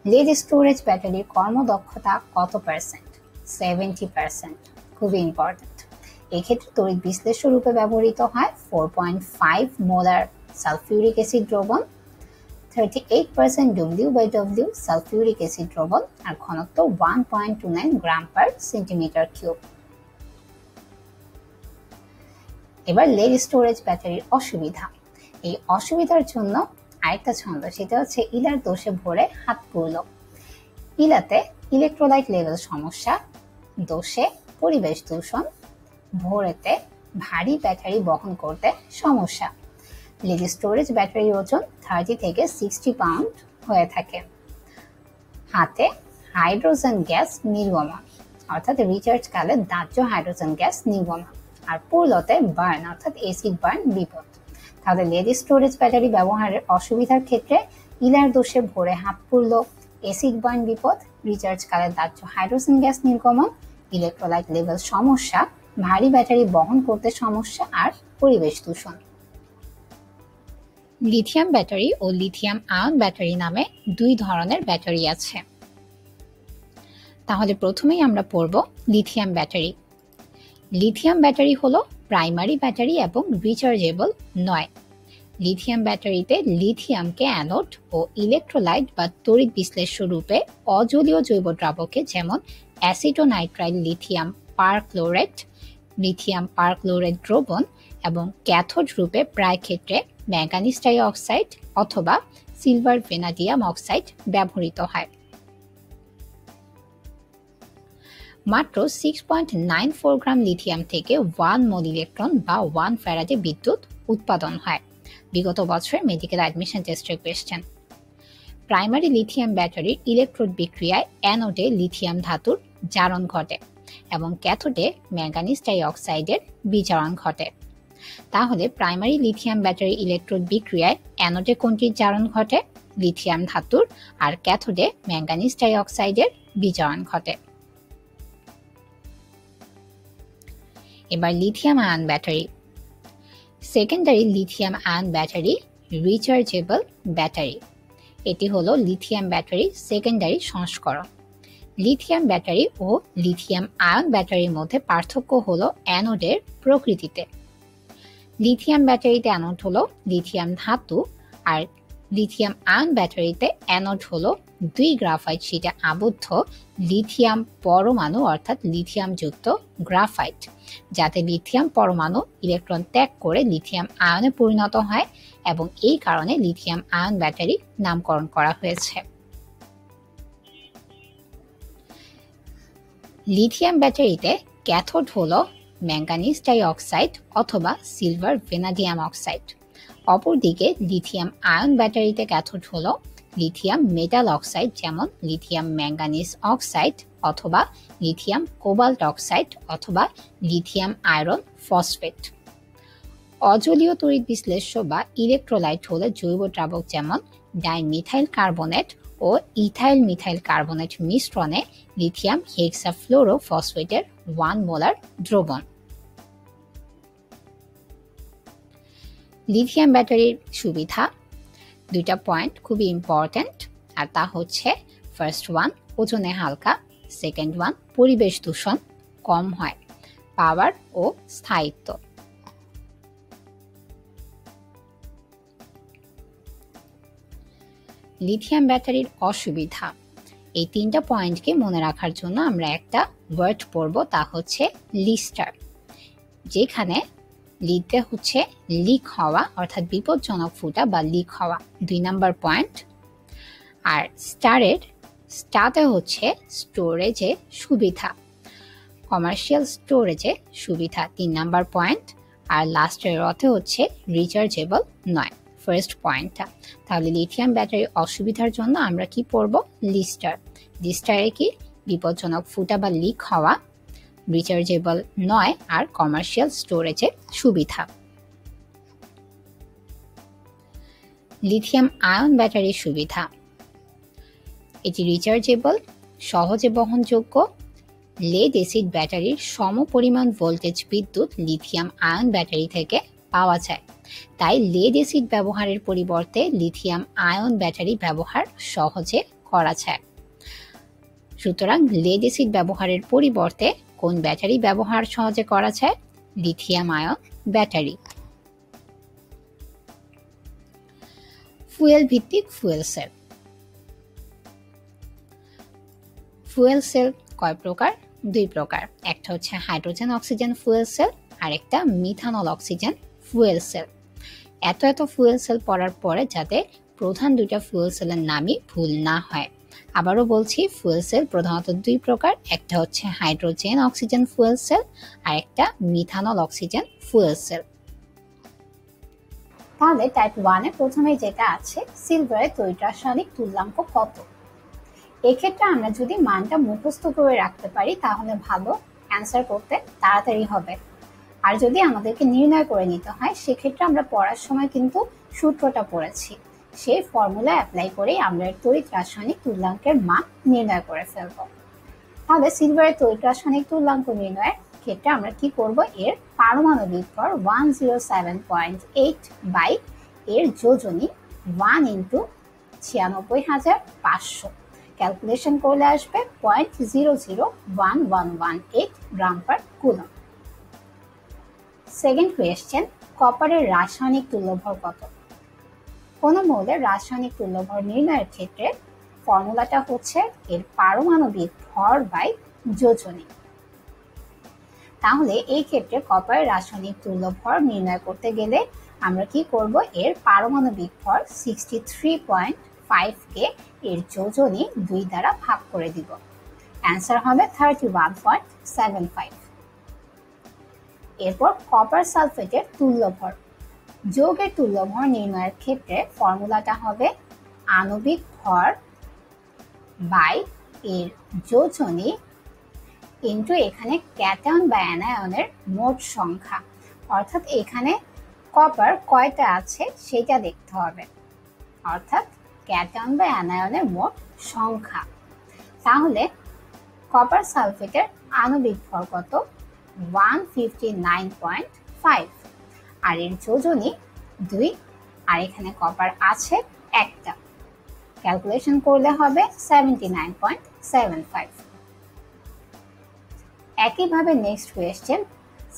[SPEAKER 1] লেড স্টোরেজ ব্যাটারির কর্মদক্ষতা কত পার্সেন্ট সেভেন্টি পার্সেন্ট খুবই ইম্পর্টেন্ট এক্ষেত্রে তড়িৎ বিশ্লেষ্য রূপে ব্যবহৃত হয় four point five molar sulphuric acid দ্রবণ thirty eight percent W by W sulphuric acid দ্রবণ আর ঘনত্ব one point two nine gram per centimetre cube এবার লেড স্টোরেজ ব্যাটারির অসুবিধা। এই অসুবিধার জন্য আরেকটা ছন্দ, সেটা হচ্ছে ইলার দোষে ভরে হাত পুরল ইলাতে ইলেকট্রোলাইট লেভেল সমস্যা, দোষে পরিবেশ দূষণ, ভোরেতে ভারী ব্যাটারি বহন করতে সমস্যা। লিড স্টোরেজ ব্যাটারির ওজন থার্টি থেকে সিক্সটি পাউন্ড হয়ে থাকে। হাতে হাইড্রোজেন গ্যাস নির্গমন, অর্থাৎ রিচার্জ কালে দাহ্য হাইড্রোজেন গ্যাস নির্গমন, আর পুরলতে বার্ন অর্থাৎ এসিড বার্ন বিপদ। তাহলে লেড স্টোরেজ ব্যাটারি ব্যবহারের অসুবিধার ক্ষেত্রে ইলার দোষে ভরে হাত পুরল এসিড বার্ন বিপদ, রিচার্জ কালে দাহ্য হাইড্রোজেন গ্যাস নির্গমন, ইলেকট্রোলাইট লেভেল সমস্যা, ভারী ব্যাটারি বহন করতে সমস্যা আর পরিবেশ দূষণ। লিথিয়াম ব্যাটারি ও লিথিয়াম আয়ন ব্যাটারি নামে দুই ধরনের ব্যাটারি আছে। তাহলে প্রথমেই আমরা পড়ব লিথিয়াম ব্যাটারি। লিথিয়াম ব্যাটারি হলো প্রাইমারি ব্যাটারি এবং রিচার্জেবল নয়। লিথিয়াম ব্যাটারিতে লিথিয়ামকে অ্যানোড ও ইলেকট্রোলাইট বা তড়িৎ বিশ্লেষ্য রূপে অজলীয় জৈব দ্রাবকে যেমন acetonitrile lithium perchlorate lithium perchlorate দ্রবণ এবং ক্যাথোড রূপে প্রায় ক্ষেত্রে ম্যাঙ্গানিজ ডাই অক্সাইড অথবা সিলভার ভেনাডিয়াম অক্সাইড ব্যবহৃত হয়। মাত্র six point nine four gram lithium থেকে ওয়ান মোল ইলেকট্রন বা ওয়ান ফ্যারাডে বিদ্যুৎ উৎপাদন হয়। বিগত বছরের মেডিকেল অ্যাডমিশন টেস্টের কোয়েশ্চেন প্রাইমারি লিথিয়াম ব্যাটারির ইলেকট্রোড বিক্রিয়ায় অ্যানোডে লিথিয়াম ধাতুর জারণ ঘটে এবং ক্যাথোডে ম্যাঙ্গানিজ ডাই অক্সাইডের বিজারণ ঘটে। তাহলে প্রাইমারি লিথিয়াম ব্যাটারি ইলেকট্রোড বিক্রিয়ায় অ্যানোডে কোনটির জারণ ঘটে? লিথিয়াম ধাতুর আর ক্যাথোডে ম্যাঙ্গানিজ ডাই অক্সাইডের বিজারণ ঘটে। এবার lithium ion battery secondary lithium ion battery rechargeable battery এটি হলো লিথিয়াম ব্যাটারি সেকেন্ডারি সংস্করণ। লিথিয়াম ব্যাটারি ও লিথিয়াম আয়ন ব্যাটারির মধ্যে পার্থক্য হলো অ্যানোডের প্রকৃতিতে। লিথিয়াম ব্যাটারিতে অ্যানোড হলো লিথিয়াম ধাতু আর লিথিয়াম আয়ন ব্যাটারিতে অ্যানোড হলো দুই গ্রাফাইট শিটে আবদ্ধ লিথিয়াম পরমাণু, অর্থাৎ লিথিয়াম যুক্ত গ্রাফাইট। যাতে লিথিয়াম পরমাণু ইলেকট্রন ত্যাগ করে লিথিয়াম আয়নে পরিণত হয় এবং এই কারণে লিথিয়াম আয়ন ব্যাটারি নামকরণ করা হয়েছে। লিথিয়াম ব্যাটারিতে ক্যাথোড হল ম্যাঙ্গানিজ ডাই অক্সাইড অথবা সিলভার ভেনাডিয়াম অক্সাইড। অপরদিকে লিথিয়াম আয়ন ব্যাটারিতে ক্যাথোড হলো লিথিয়াম মেটাল অক্সাইড যেমন লিথিয়াম ম্যাঙ্গানিজ অক্সাইড অথবা লিথিয়াম কোবাল্ট অক্সাইড অথবা লিথিয়াম আয়রন ফসফেট। অজলীয় তড়িৎ বিশ্লেষ্য বা ইলেকট্রোলাইট হলে জৈব দ্রাবক যেমন ডাইমিথাইল কার্বনেট ও ইথাইল মিথাইল কার্বনেট মিশ্রণে লিথিয়াম হেক্সাফ্লোরো ফসফেটের ওয়ান মোলার দ্রবণ। লিথিয়াম ব্যাটারির সুবিধা দুইটা পয়েন্ট খুবই ইম্পর্ট্যান্ট আর তা হচ্ছে ফার্স্ট ওয়ান ওজনে হালকা সেকেন্ড ওয়ান পরিবেশ দূষণ কম হয় পাওয়ার ও স্থায়িত্ব।
[SPEAKER 2] লিথিয়াম ব্যাটারির অসুবিধা, এই তিনটা পয়েন্টকে মনে রাখার জন্য আমরা একটা ওয়ার্ড পড়ব, তা হচ্ছে লিস্টার, যেখানে লিডে হচ্ছে লিক হওয়া, অর্থাৎ বিপজ্জনক ফুটা বা লিক হওয়া। দুই নাম্বার পয়েন্ট। আর স্টারের, স্টাতে হচ্ছে স্টোরেজে সুবিধা। কমার্শিয়াল স্টোরেজে সুবিধা, তিন নাম্বার পয়েন্ট। আর লাস্টের রথে হচ্ছে রিচার্জেবল নয়, ফার্স্ট পয়েন্টটা। তাহলে লিথিয়াম ব্যাটারি অসুবিধার জন্য আমরা কি পড়ব? লিস্টার। লিস্টারে কি বিপজ্জনক ফুটা বা লিক হওয়া রিচার্জেবল নয় আর কমার্শিয়াল স্টোরেজে সুবিধা। লিথিয়াম আয়ন ব্যাটারির সুবিধা। এটি রিচার্জেবল সহজে বহনযোগ্য লেড এসিড ব্যাটারির সম পরিমাণ ভোল্টেজ বিদ্যুৎ লিথিয়াম আয়ন ব্যাটারি থেকে পাওয়া যায়। তাই লেড এসিড ব্যবহারের পরিবর্তে লিথিয়াম আয়ন ব্যাটারি ব্যবহার সহজে করা যায়। সুতরাং লেড এসিড ব্যবহারের পরিবর্তে কোন ব্যাটারি ব্যবহার সহজে করা যায়? Lithium ion battery. ফুয়েল ভিত্তিক ফুয়েল সেল। ফুয়েল সেল কয় প্রকার? দুই প্রকার। একটা হচ্ছে হাইড্রোজেন, অক্সিজেন ফুয়েল সেল আর একটা মিথানল অক্সিজেন ফুয়েল সেল। এত এত ফুয়েল সেল পড়ার পরে যাতে প্রধান দুইটা ফুয়েল সেলের নামই ভুল না হয়। আবারও বলছি ফুয়েল সেল প্রধানত দুই প্রকার, একটা হচ্ছে হাইড্রোজেন অক্সিজেন ফুয়েল সেল আর একটা মিথানল অক্সিজেন ফুয়েল সেল
[SPEAKER 1] তাহলে টাইপ ওয়ানে প্রথমে যেটা আছে সিলভারের তৈরি রাসায়নিক তুল্যাঙ্ক কত? এক্ষেত্রে আমরা যদি মানটা মুখস্থ করে রাখতে পারি, তাহলে ভালো অ্যান্সার করতে তাড়াতাড়ি হবে। আর যদি আমাদেরকে নির্ণয় করে নিতে হয়, সেক্ষেত্রে আমরা পড়ার সময় কিন্তু সূত্রটা পড়েছি। সেই ফর্মুলা অ্যাপ্লাই করে আমরা তড়িৎ রাসায়নিক তুল্যাঙ্কের মান নির্ণয় করে ফেলব। তাহলে সিলভারের তড়িৎ রাসায়নিক তুল্যাঙ্ক নির্ণয়ের ক্ষেত্রে আমরা কি করব? এর পারমাণবিক ভর one zero seven point eight by এর যোজনী ওয়ান ইন্টু ছিয়ানব্বই হাজার পাঁচশো। ক্যালকুলেশন করলে আসবে point zero zero one one one eight gram per coulomb second question কপারের রাসায়নিক তুল্যভর কত? কোন মৌলের রাসায়নিক তুল্যভর নির্ণয়ের ক্ষেত্রে ফর্মুলাটা হচ্ছে এর পারমাণবিক ভর বাই যোজনী। তাহলে এই ক্ষেত্রে কপারের রাসায়নিক তুল্যভর নির্ণয় করতে গেলে আমরা কি করব? এর পারমাণবিক ভর সিক্সটি থ্রি পয়েন্ট ফাইভকে এর যোজনী দুই দ্বারা ভাগ করে দিব। অ্যান্সার হবে thirty one point seven five এরপর কপার সালফেটের তুল্যভর যৌগের তুল্যভর নির্ণয়ের ক্ষেত্রে ফর্মুলাটা হবে আণবিক ভর বাই এর যোজনী ইন্টু এখানে ক্যাটায়ন বা অ্যানায়নের মোট সংখ্যা। অর্থাৎ এখানে কপার কয়টা আছে সেটা দেখতে হবে। অর্থাৎ ক্যাটায়ন বা অ্যানায়নের মোট সংখ্যা। তাহলে কপার সালফেটের আণবিক ভর কত? One fifty nine point five আর এর যোজনী দুই, আর এখানে কপার আছে একটা। ক্যালকুলেশন করলে হবে seventy nine point seven five একইভাবে নেক্সট কোয়েশ্চেন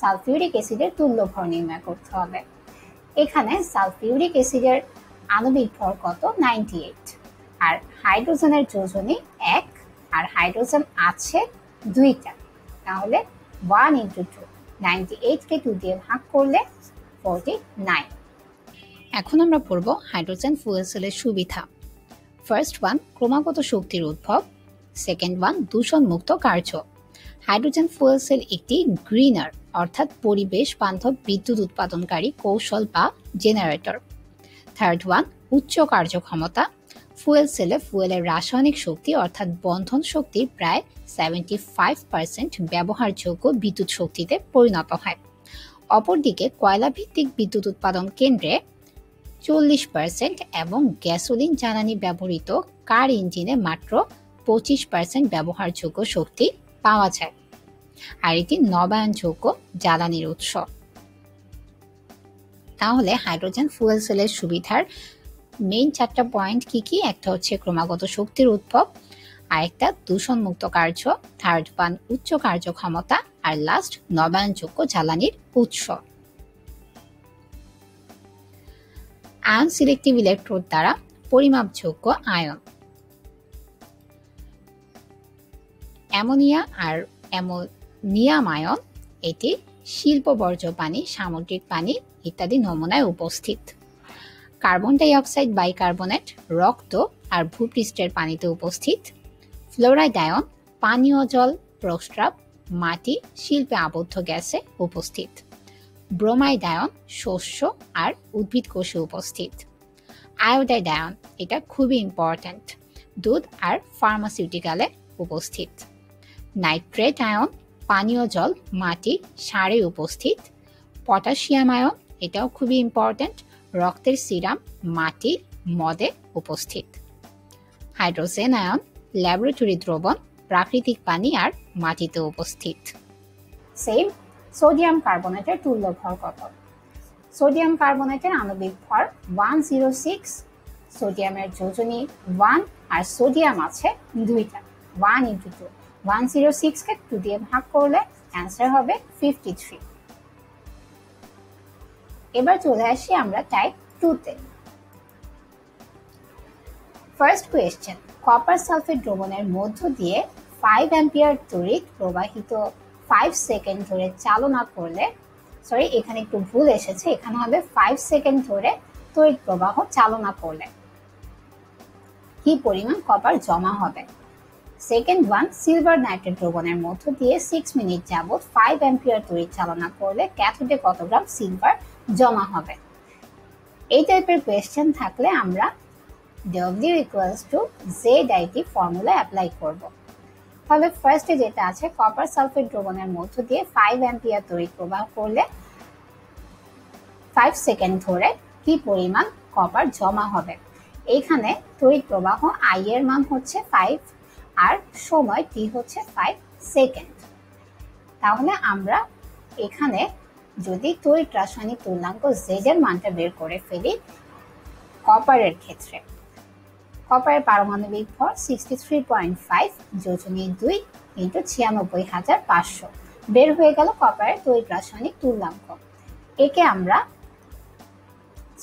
[SPEAKER 1] সালফিউরিক অ্যাসিডের তুল্য ভর নির্ণয় করতে হবে। এখানে সালফিউরিক অ্যাসিডের আণবিক ভর কত? নাইনটি এইট আর হাইড্রোজেনের যোজনী এক, আর হাইড্রোজেন আছে দুইটা। তাহলে ওয়ান ইন্টু টু নাইনটি এইটকে টু দিয়ে ভাগ করলে ফোরটি নাইন
[SPEAKER 2] এখন আমরা পড়ব হাইড্রোজেন ফুয়েল সেলের সুবিধা। ফার্স্ট ওয়ান ক্রমাগত শক্তির উদ্ভব। সেকেন্ড ওয়ান দূষণ মুক্ত কার্য। হাইড্রোজেন ফুয়েল সেল একটি গ্রিনার, অর্থাৎ পরিবেশ বান্ধব বিদ্যুৎ উৎপাদনকারী কৌশল বা জেনারেটর। থার্ড ওয়ান উচ্চ কার্যক্ষমতা। ফুয়েল সেলে ফুয়েলের রাসায়নিক শক্তি, অর্থাৎ বন্ধন শক্তি, প্রায় সেভেন্টি ফাইভ পার্সেন্ট ব্যবহারযোগ্য বিদ্যুৎ শক্তিতে পরিণত হয়। অপরদিকে কয়লা ভিত্তিক বিদ্যুৎ উৎপাদন কেন্দ্রে চল্লিশ পার্সেন্ট এবং গ্যাসোলিন জ্বালানি ব্যবহৃত কার ইঞ্জিনে মাত্র পঁচিশ পার্সেন্ট ব্যবহারযোগ্য শক্তি পাওয়া যায়। আর এটি নবায়নযোগ্য জ্বালানির উৎস। তাহলে হাইড্রোজেন ফুয়েল সেলের সুবিধার মেইন চারটা পয়েন্ট কি কি? একটা হচ্ছে ক্রমাগত শক্তির উদ্ভব আরেকটা দূষণমুক্ত কার্য থার্ড পান উচ্চ কার্যক্ষমতা আর লাস্ট নবায়নযোগ্য জ্বালানির উৎস। আয়ন সিলেক্টিভ ইলেকট্রোড দ্বারা পরিমাপযোগ্য আয়ন। অ্যামোনিয়া আর অ্যামোনিয়াম আয়ন, এটি শিল্প বর্জ্য পানি, সামুদ্রিক পানি ইত্যাদি নমুনায় উপস্থিত। কার্বন ডাইঅক্সাইড বাইকার্বনেট, রক্ত আর ভূপৃষ্ঠের পানিতে উপস্থিত। ফ্লোরাইড আয়ন, পানীয় জল, প্রস্রাব, মাটি, শিল্পে আবদ্ধ গ্যাসে উপস্থিত। ব্রোমাইড আয়ন, শস্য আর উদ্ভিদ কোষে উপস্থিত। আয়োডাইড আয়ন, এটা খুবই ইম্পর্ট্যান্ট দুধ আর ফার্মাসিউটিক্যালে উপস্থিত। নাইট্রেট আয়ন, পানীয় জল, মাটি, সারে উপস্থিত। পটাশিয়াম আয়ন, এটাও খুবই ইম্পর্ট্যান্ট রক্তের সিরাম, মাটি, মদে উপস্থিত। হাইড্রোজেন আয়ন ল্যাবরেটরি দ্রবণ, প্রাকৃতিক পানি আর মাটিতে উপস্থিত।
[SPEAKER 1] সেম সোডিয়াম কার্বনেটের তুল্য ভর কত? সোডিয়াম কার্বনেটের আণবিক ভর ওয়ান জিরো সিক্স সোডিয়ামের যোজনী ওয়ান আর সোডিয়াম আছে দুইটা। One into two one zero সিক্সকে two দিয়ে ভাগ করলে অ্যান্সার হবে ফিফটি থ্রি এবার চলে আসি আমরা টাইপ টুতে ফার্স্ট কোয়েশ্চেন কপার সালফেট দ্রবণের মধ্য দিয়ে ফাইভ অ্যাম্পিয়ার তড়িৎ প্রবাহিত ফাইভ সেকেন্ড ধরে চালনা করলে সরি এখানে একটু ভুল এসেছে, এখানে হবে ফাইভ সেকেন্ড ধরে তড়িৎ প্রবাহ চালনা করলে। কি পরিমাণ কপার জমা হবে? সেকেন্ড ওয়ান সিলভার নাইট্রেট দ্রবণের মধ্য দিয়ে সিক্স মিনিট যাবৎ ফাইভ অ্যাম্পিয়ার তড়িৎ চালনা করলে ক্যাথোডে কত গ্রাম সিলভার জমা হবে? এই টাইপের কোয়েশ্চেন থাকলে আমরা W equals to Z IT formula apply করব। তাহলে ফার্স্টে যেটা আছে কপার সালফেট দ্রবণের মধ্য দিয়ে ফাইভ অ্যাম্পিয়ার তড়িৎ প্রবাহ করলে ফাইভ সেকেন্ড ধরে কি পরিমাণ কপার জমা হবে। এইখানে তড়িৎ প্রবাহ আই এর মান হচ্ছে ফাইভ আর সময় টি হচ্ছে ফাইভ সেকেন্ড তাহলে আমরা এখানে যদি তড়িৎ রাসায়নিক তুল্যাঙ্ক জেড এর মানটা বের করে ফেলি কপারের ক্ষেত্রে। কপারের পারমাণবিক ভর সিক্সটি থ্রি পয়েন্ট ফাইভ যোজনী দুই ইন্টু ছিয়ানব্বই হাজার পাঁচশো। বের হয়ে গেল কপারের তড়িৎ রাসায়নিক তুল্যাঙ্ক। একে আমরা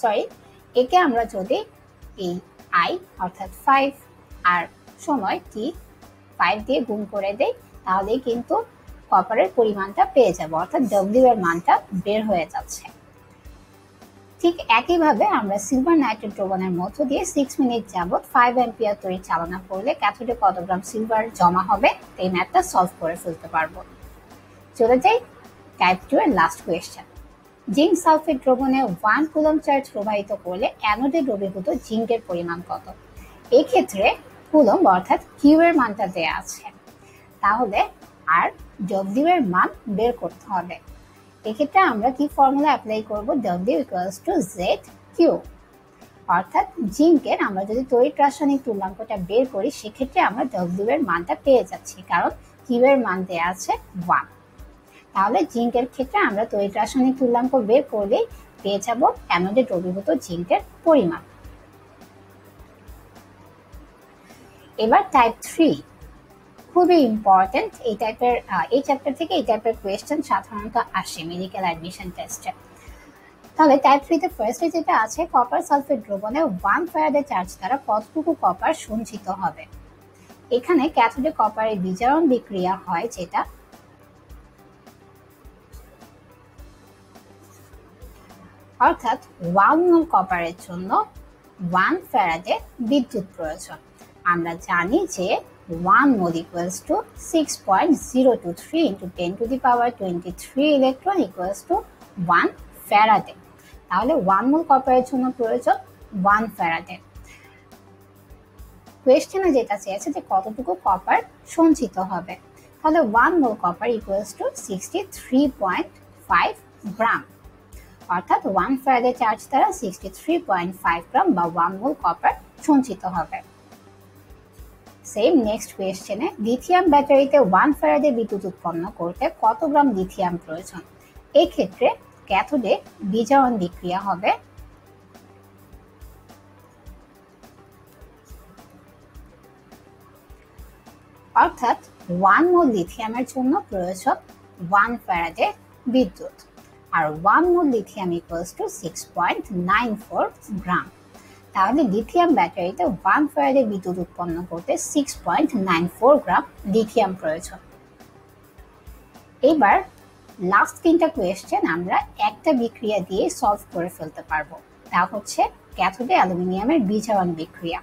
[SPEAKER 1] সরি একে আমরা যদি এই আই অর্থাৎ ফাইভ আর সময় টি ফাইভ দিয়ে গুণ করে দেই, তাহলেই কিন্তু কপারের পরিমাণটা পেয়ে যাব। অর্থাৎ ডব্লিউ এর মানটা বের হয়ে যাচ্ছে। ঠিক একইভাবে আমরা সিলভার নাইট্রেট দ্রবণের মধ্য দিয়ে সিক্স মিনিট যাবৎ ফাইভ অ্যাম্পিয়ার তৈরি চালনা করলে ক্যাথোডে কত গ্রাম সিলভার জমা হবে এই ম্যাথটা সলভ করে ফেলতে পারব। চলে যাই টাইপ টু এর লাস্ট কোয়েশ্চেন জিঙ্ক সালফেট দ্রবণে ওয়ান কুলম চার্জ প্রবাহিত করলে অ্যানোডে দ্রবীভূত জিঙ্কের পরিমাণ কত? এই ক্ষেত্রে কুলম অর্থাৎ কিউ এর মানটা দেয়া আছে। তাহলে আর ডব্লিউ এর মান বের করতে হবে। এক্ষেত্রে আমরা কি ফর্মুলা অ্যাপ্লাই করব? W equals to Z Q অর্থাৎ জিঙ্কের আমরা যদি তড়িৎ রাসায়নিক তুল্যাঙ্কটা বের করি, সেক্ষেত্রে আমরা ডব্লিউ এর মানটা পেয়ে যাচ্ছি। কারণ কিউ এর মান দেওয়া আছে ওয়ান তাহলে জিঙ্কের ক্ষেত্রে আমরা তড়িৎ রাসায়নিক তুল্যাঙ্ক বের করলে পেয়ে যাব অ্যানোডে দ্রবীভূত জিঙ্কের পরিমাণ। এবার টাইপ থ্রি খুবই ইম্পর্টেন্ট এই টাইপের এই চ্যাপ্টার থেকে এই টাইপের কোয়েশ্চেন সাধারণত আসে মেডিকেল অ্যাডমিশন টেস্টে তাহলে টাইপ থ্রিতে ফার্স্টে যেটা আছে কপার সালফেট দ্রবণে ওয়ান ফায়ারের চার্জ দ্বারা কতটুকু কপার সঞ্চিত হবে? এখানে ক্যাথোডে কপারের বিজারণ বিক্রিয়া হয় যেটা অর্থাৎ ওয়ান মোল কপারের জন্য ওয়ান ফ্যারাডে বিদ্যুৎ প্রয়োজন। আমরা জানি যে one mole equals to six point zero two three into ten to the power twenty electron equals to one faraday তাহলে ওয়ান মোল কপারের জন্য প্রয়োজন? ওয়ান ফ্যারাডে কোয়েশ্চেনে যেটা চেয়েছে যে কতটুকু কপার সঞ্চিত হবে? তাহলে one mole copper equals to sixty three point five gram অর্থাৎ ওয়ান ফ্যারাডে চার্জ দ্বারা sixty three point five gram বা ওয়ান মোল কপার সঞ্চিত হবে। সেম নেক্সট কোয়েশ্চেনে লিথিয়াম ব্যাটারিতে ওয়ান ফ্যারাডে বিদ্যুৎ উৎপন্ন করতে কত গ্রাম লিথিয়াম প্রয়োজন? এই ক্ষেত্রে ক্যাথোডে বিজারণ বিক্রিয়া হবে অর্থাৎ ওয়ান মোল লিথিয়ামের জন্য প্রয়োজন ওয়ান ফ্যারাডে বিদ্যুৎ। আর one mole lithium equals to six point nine four gram.
[SPEAKER 2] তাহলে লিথিয়াম ব্যাটারিতে ওয়ান ফ্যারাডে বিদ্যুৎ উৎপন্ন করতে six point nine four gram lithium প্রয়োজন। এবার লাস্ট তিনটা কোয়েশ্চেন আমরা একটা বিক্রিয়া দিয়ে সলভ করে ফেলতে পারব। তা হচ্ছে ক্যাথোডে অ্যালুমিনিয়ামের বিজারণ বিক্রিয়া।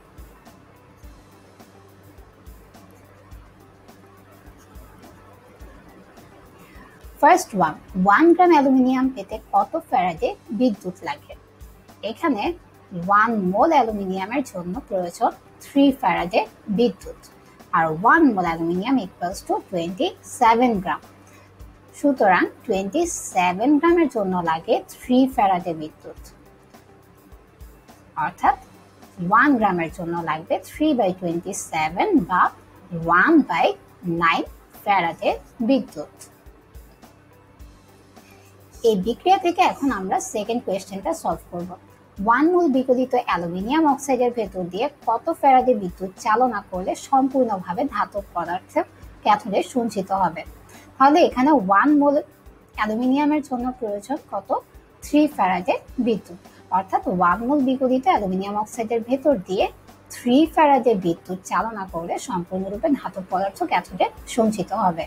[SPEAKER 2] First one one gram aluminium পেতে কত ফ্যারাডে বিদ্যুৎ লাগে? এখানে ওয়ান মোল অ্যালুমিনিয়ামের জন্য প্রয়োজন থ্রি ফ্যারাডে বিদ্যুৎ। আর one mole aluminium equals to twenty seven gram সুতরাং টোয়েন্টি সেভেন গ্রামের জন্য লাগে থ্রি ফ্যারাডে বিদ্যুৎ। অর্থাৎ ওয়ান গ্রামের জন্য লাগবে থ্রি বাই টোয়েন্টি সেভেন বা ওয়ান বাই নাইন ফ্যারাডে বিদ্যুৎ। এই বিক্রিয়া থেকে এখন আমরা সেকেন্ড কোয়েশ্চেনটা সলভ করব। ওয়ান মোল বিকলিত অ্যালুমিনিয়াম অক্সাইডের ভেতর দিয়ে কত ফ্যারাডে বিদ্যুৎ চালনা করলে সম্পূর্ণভাবে ধাতব পদার্থ ক্যাথোডে সঞ্চিত হবে? তাহলে এখানে ওয়ান মোল অ্যালুমিনিয়ামের জন্য প্রয়োজন কত? থ্রি ফ্যারাডে বিদ্যুৎ। অর্থাৎ ওয়ান মোল বিকলিত অ্যালুমিনিয়াম অক্সাইডের ভেতর দিয়ে থ্রি ফ্যারাডে বিদ্যুৎ চালনা করলে সম্পূর্ণরূপে ধাতব পদার্থ ক্যাথোডে সঞ্চিত হবে।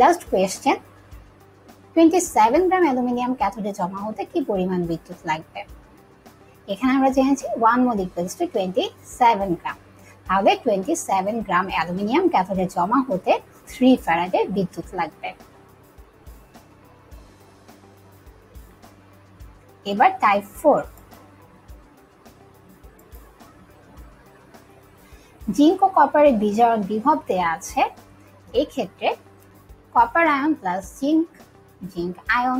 [SPEAKER 2] Last question twenty seven gram aluminium ক্যাথোডে জমা হতে কি পরিমাণ বিদ্যুৎ লাগবে? এখানে আমরা জেনেছি one mole equals to twenty seven gram তাহলে টোয়েন্টি সেভেন গ্রাম অ্যালুমিনিয়াম ক্যাথোডে জমা হতে থ্রি ফ্যারাডে বিদ্যুৎ লাগবে। এবার টাইপ ফোর জিঙ্ক ও কপারের বিজারণ বিভব দেয়া আছে। এই ক্ষেত্রে copper ion plus zinc zinc ion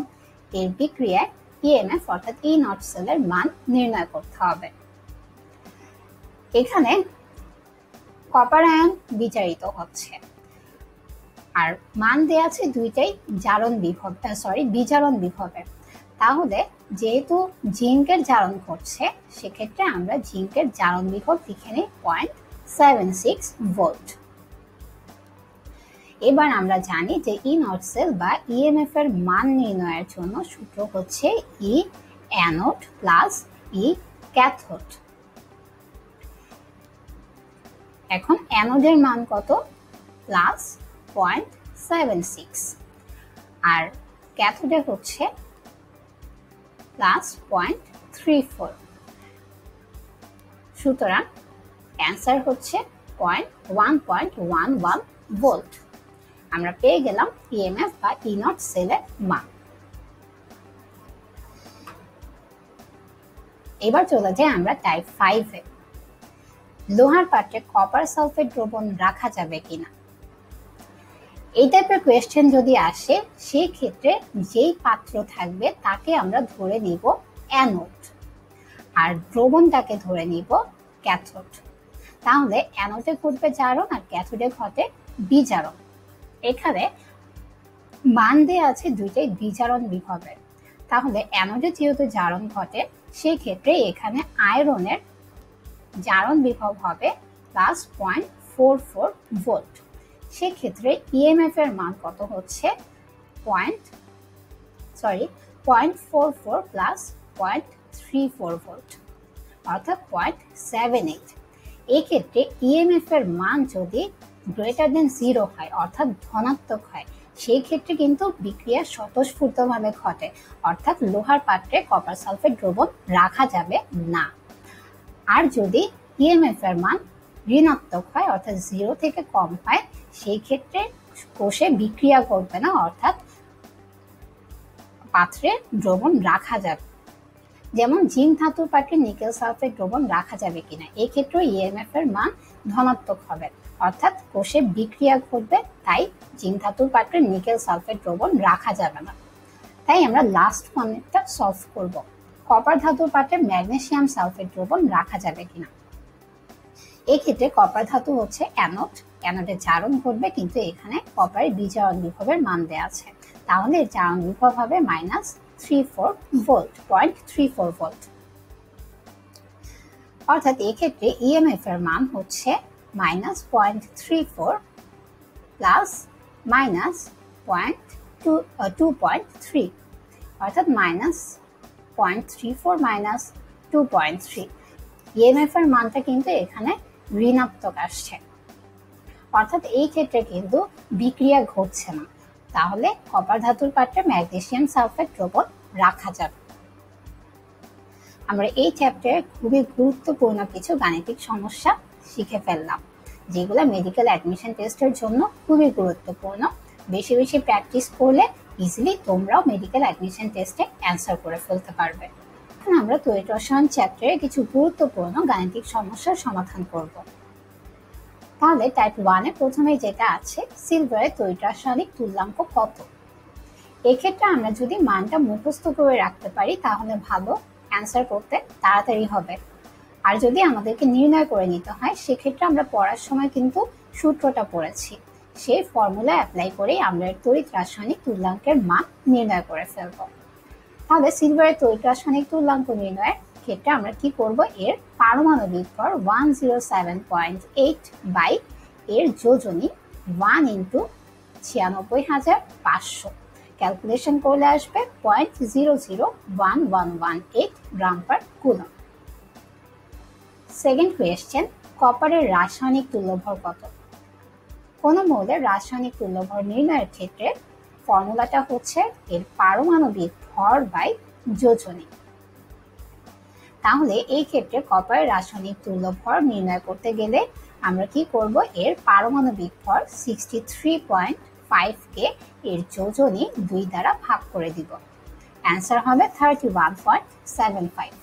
[SPEAKER 2] এর বিক্রিয়ায় ইএমএফ অর্থাৎ ই নট সেলের মান নির্ণয় করতে হবে। এখানে কপার আয়ন বিচারিত হচ্ছে। আর মান দেয়া আছে দুইটাই জারণ বিভব সরি বিজারণ বিভবের। তাহলে যেহেতু জিঙ্কের জারণ করছে সেক্ষেত্রে আমরা জিঙ্কের জারণ বিভব লিখে নিই পয়েন্ট সেভেন সিক্স ভোল্ট এবার আমরা জানি যে ই নট সেল বা ইএমএফ এর মান নির্ণয়ের জন্য সূত্র হচ্ছে E anode plus E cathode এখন অ্যানোডের মান কত? প্লাস পয়েন্ট সেভেন সিক্স আর ক্যাথোডে হচ্ছে প্লাস পয়েন্ট থ্রি ফোর সুতরাং অ্যান্সার হচ্ছে point one point one one volt আমরা পেয়ে গেলাম ইএমএফ বা ইনট নট সেলের মান। এবার চলে যাই আমরা টাইপ ফাইভে লোহার পাত্রে কপার সালফেট দ্রবণ রাখা যাবে কিনা? এই টাইপের কোয়েশ্চেন যদি আসে সেই ক্ষেত্রে যেই পাত্র থাকবে তাকে আমরা ধরে নিব অ্যানোড আর দ্রবণটাকে ধরে নিব ক্যাথোড তাহলে অ্যানোডে ঘটবে জারণ আর ক্যাথোডে ঘটে বিজারণ। মান দেওয়া আছে দুইটাই বিজারণ বিভবের। তাহলে অ্যানোডে যেহেতু জারণ ঘটে সেই ক্ষেত্রে এখানে আয়রনের জারণ বিভব হবে plus point four four volt সেক্ষেত্রে ইএমএফ এর মান কত হচ্ছে? Point sorry point four four plus point three four volt অর্থাৎ পয়েন্ট সেভেন এইট এক্ষেত্রে ইএমএফ এর মান যদি গ্রেটার দেন জিরো হয়, অর্থাৎ ধনাত্মক হয়। সেই ক্ষেত্রে কিন্তু বিক্রিয়া স্বতঃস্ফূর্তভাবে ঘটে, অর্থাৎ লোহার পাত্রে কপার সালফেট দ্রবণ রাখা যাবে না। আর যদি ইএমএফ এর মান ঋণাত্মক হয়, অর্থাৎ জিরো থেকে কম হয়, সেই ক্ষেত্রে কোষে বিক্রিয়া করবে না, অর্থাৎ পাত্রে দ্রবণ রাখা যাবে। যেমন জিঙ্ক ধাতুর পাত্রে নিকেল সালফেট দ্রবণ রাখা যাবে কিনা এই ক্ষেত্রে ইএমএফ এর মান ধনাত্মক হবে। অর্থাৎ কোষে বিক্রিয়া ঘটবে, তাই জিঙ্ক ধাতুর পাত্রে নিকেল সালফেট দ্রবণ রাখা যাবে না। তাই আমরা লাস্ট পয়েন্টটা সলভ করব। কপার ধাতুর পাত্রে ম্যাগনেসিয়াম সালফেট দ্রবণ রাখা যাবে কিনা। এক্ষেত্রে কপার ধাতু হচ্ছে অ্যানোড অ্যানোডের জারণ ঘটবে, কিন্তু এখানে কপারের বিজারণ বিভবের মান দেওয়া আছে। তাহলে জারণ বিভব হবে minus three four volt point three four volt অর্থাৎ এক্ষেত্রে ইএমএফ এর মান হচ্ছে plus minus point two two point three অর্থাৎ minus point three four minus two point three
[SPEAKER 1] EMF এর মানটা কিন্তু এখানে ঋণাত্মক আসছে। অর্থাৎ এই ক্ষেত্রে কিন্তু বিক্রিয়া ঘটছে না। তাহলে কপার ধাতুর পাত্রে ম্যাগনেসিয়াম সালফেট দ্রবণ রাখা যাবে। আমরা এই চ্যাপ্টারে খুবই গুরুত্বপূর্ণ কিছু গাণিতিক সমস্যা শিখে ফেললাম, যেগুলো মেডিকেল অ্যাডমিশন টেস্টের জন্য খুবই গুরুত্বপূর্ণ। বেশি বেশি প্র্যাকটিস করলে ইজিলি তোমরাও মেডিকেল অ্যাডমিশন টেস্টে অ্যান্সার করে ফেলতে পারবে। এখন আমরা তৈরি রসায়ন চ্যাপ্টারে কিছু গুরুত্বপূর্ণ গাণিতিক সমস্যার সমাধান করব। তাহলে টাইপ ওয়ানে প্রথমে যেটা আছে সিলভারের তৈরি রাসায়নিক তুল্যাঙ্ক কত? এক্ষেত্রে আমরা যদি মানটা মুখস্থ করে রাখতে পারি, তাহলে ভালো। অ্যান্সার করতে তাড়াতাড়ি হবে। আর যদি আমাদেরকে নির্ণয় করে নিতে হয়, সেক্ষেত্রে আমরা পড়ার সময় কিন্তু সূত্রটা পড়েছি। সেই ফর্মুলা অ্যাপ্লাই করেই আমরা তড়িৎ রাসায়নিক তুল্যাঙ্কের মান নির্ণয় করে ফেলব। তাহলে সিলভারের তড়িৎ রাসায়নিক তুল্যাঙ্ক নির্ণয়ের ক্ষেত্রে আমরা কি করব? এর পারমাণবিক ভর one zero seven point eight by এর যোজনী ওয়ান ইন্টু ছিয়ানব্বই হাজার পাঁচশো। ক্যালকুলেশন করলে আসবে point zero zero one one one eight gram per coulomb second question কপারের রাসায়নিক তুল্যভর কত? কোন মৌলের রাসায়নিক তুল্যভর নির্ণয়ের ক্ষেত্রে ফর্মুলাটা হচ্ছে এর পারমাণবিক ভর বাই যোজনী। তাহলে এই ক্ষেত্রে কপারের রাসায়নিক তুল্যভর নির্ণয় করতে গেলে আমরা কি করব? এর পারমাণবিক ভর সিক্সটি থ্রি পয়েন্ট ফাইভ কে এর যোজনী দুই দ্বারা ভাগ করে দিব। অ্যান্সার হবে thirty one point seven five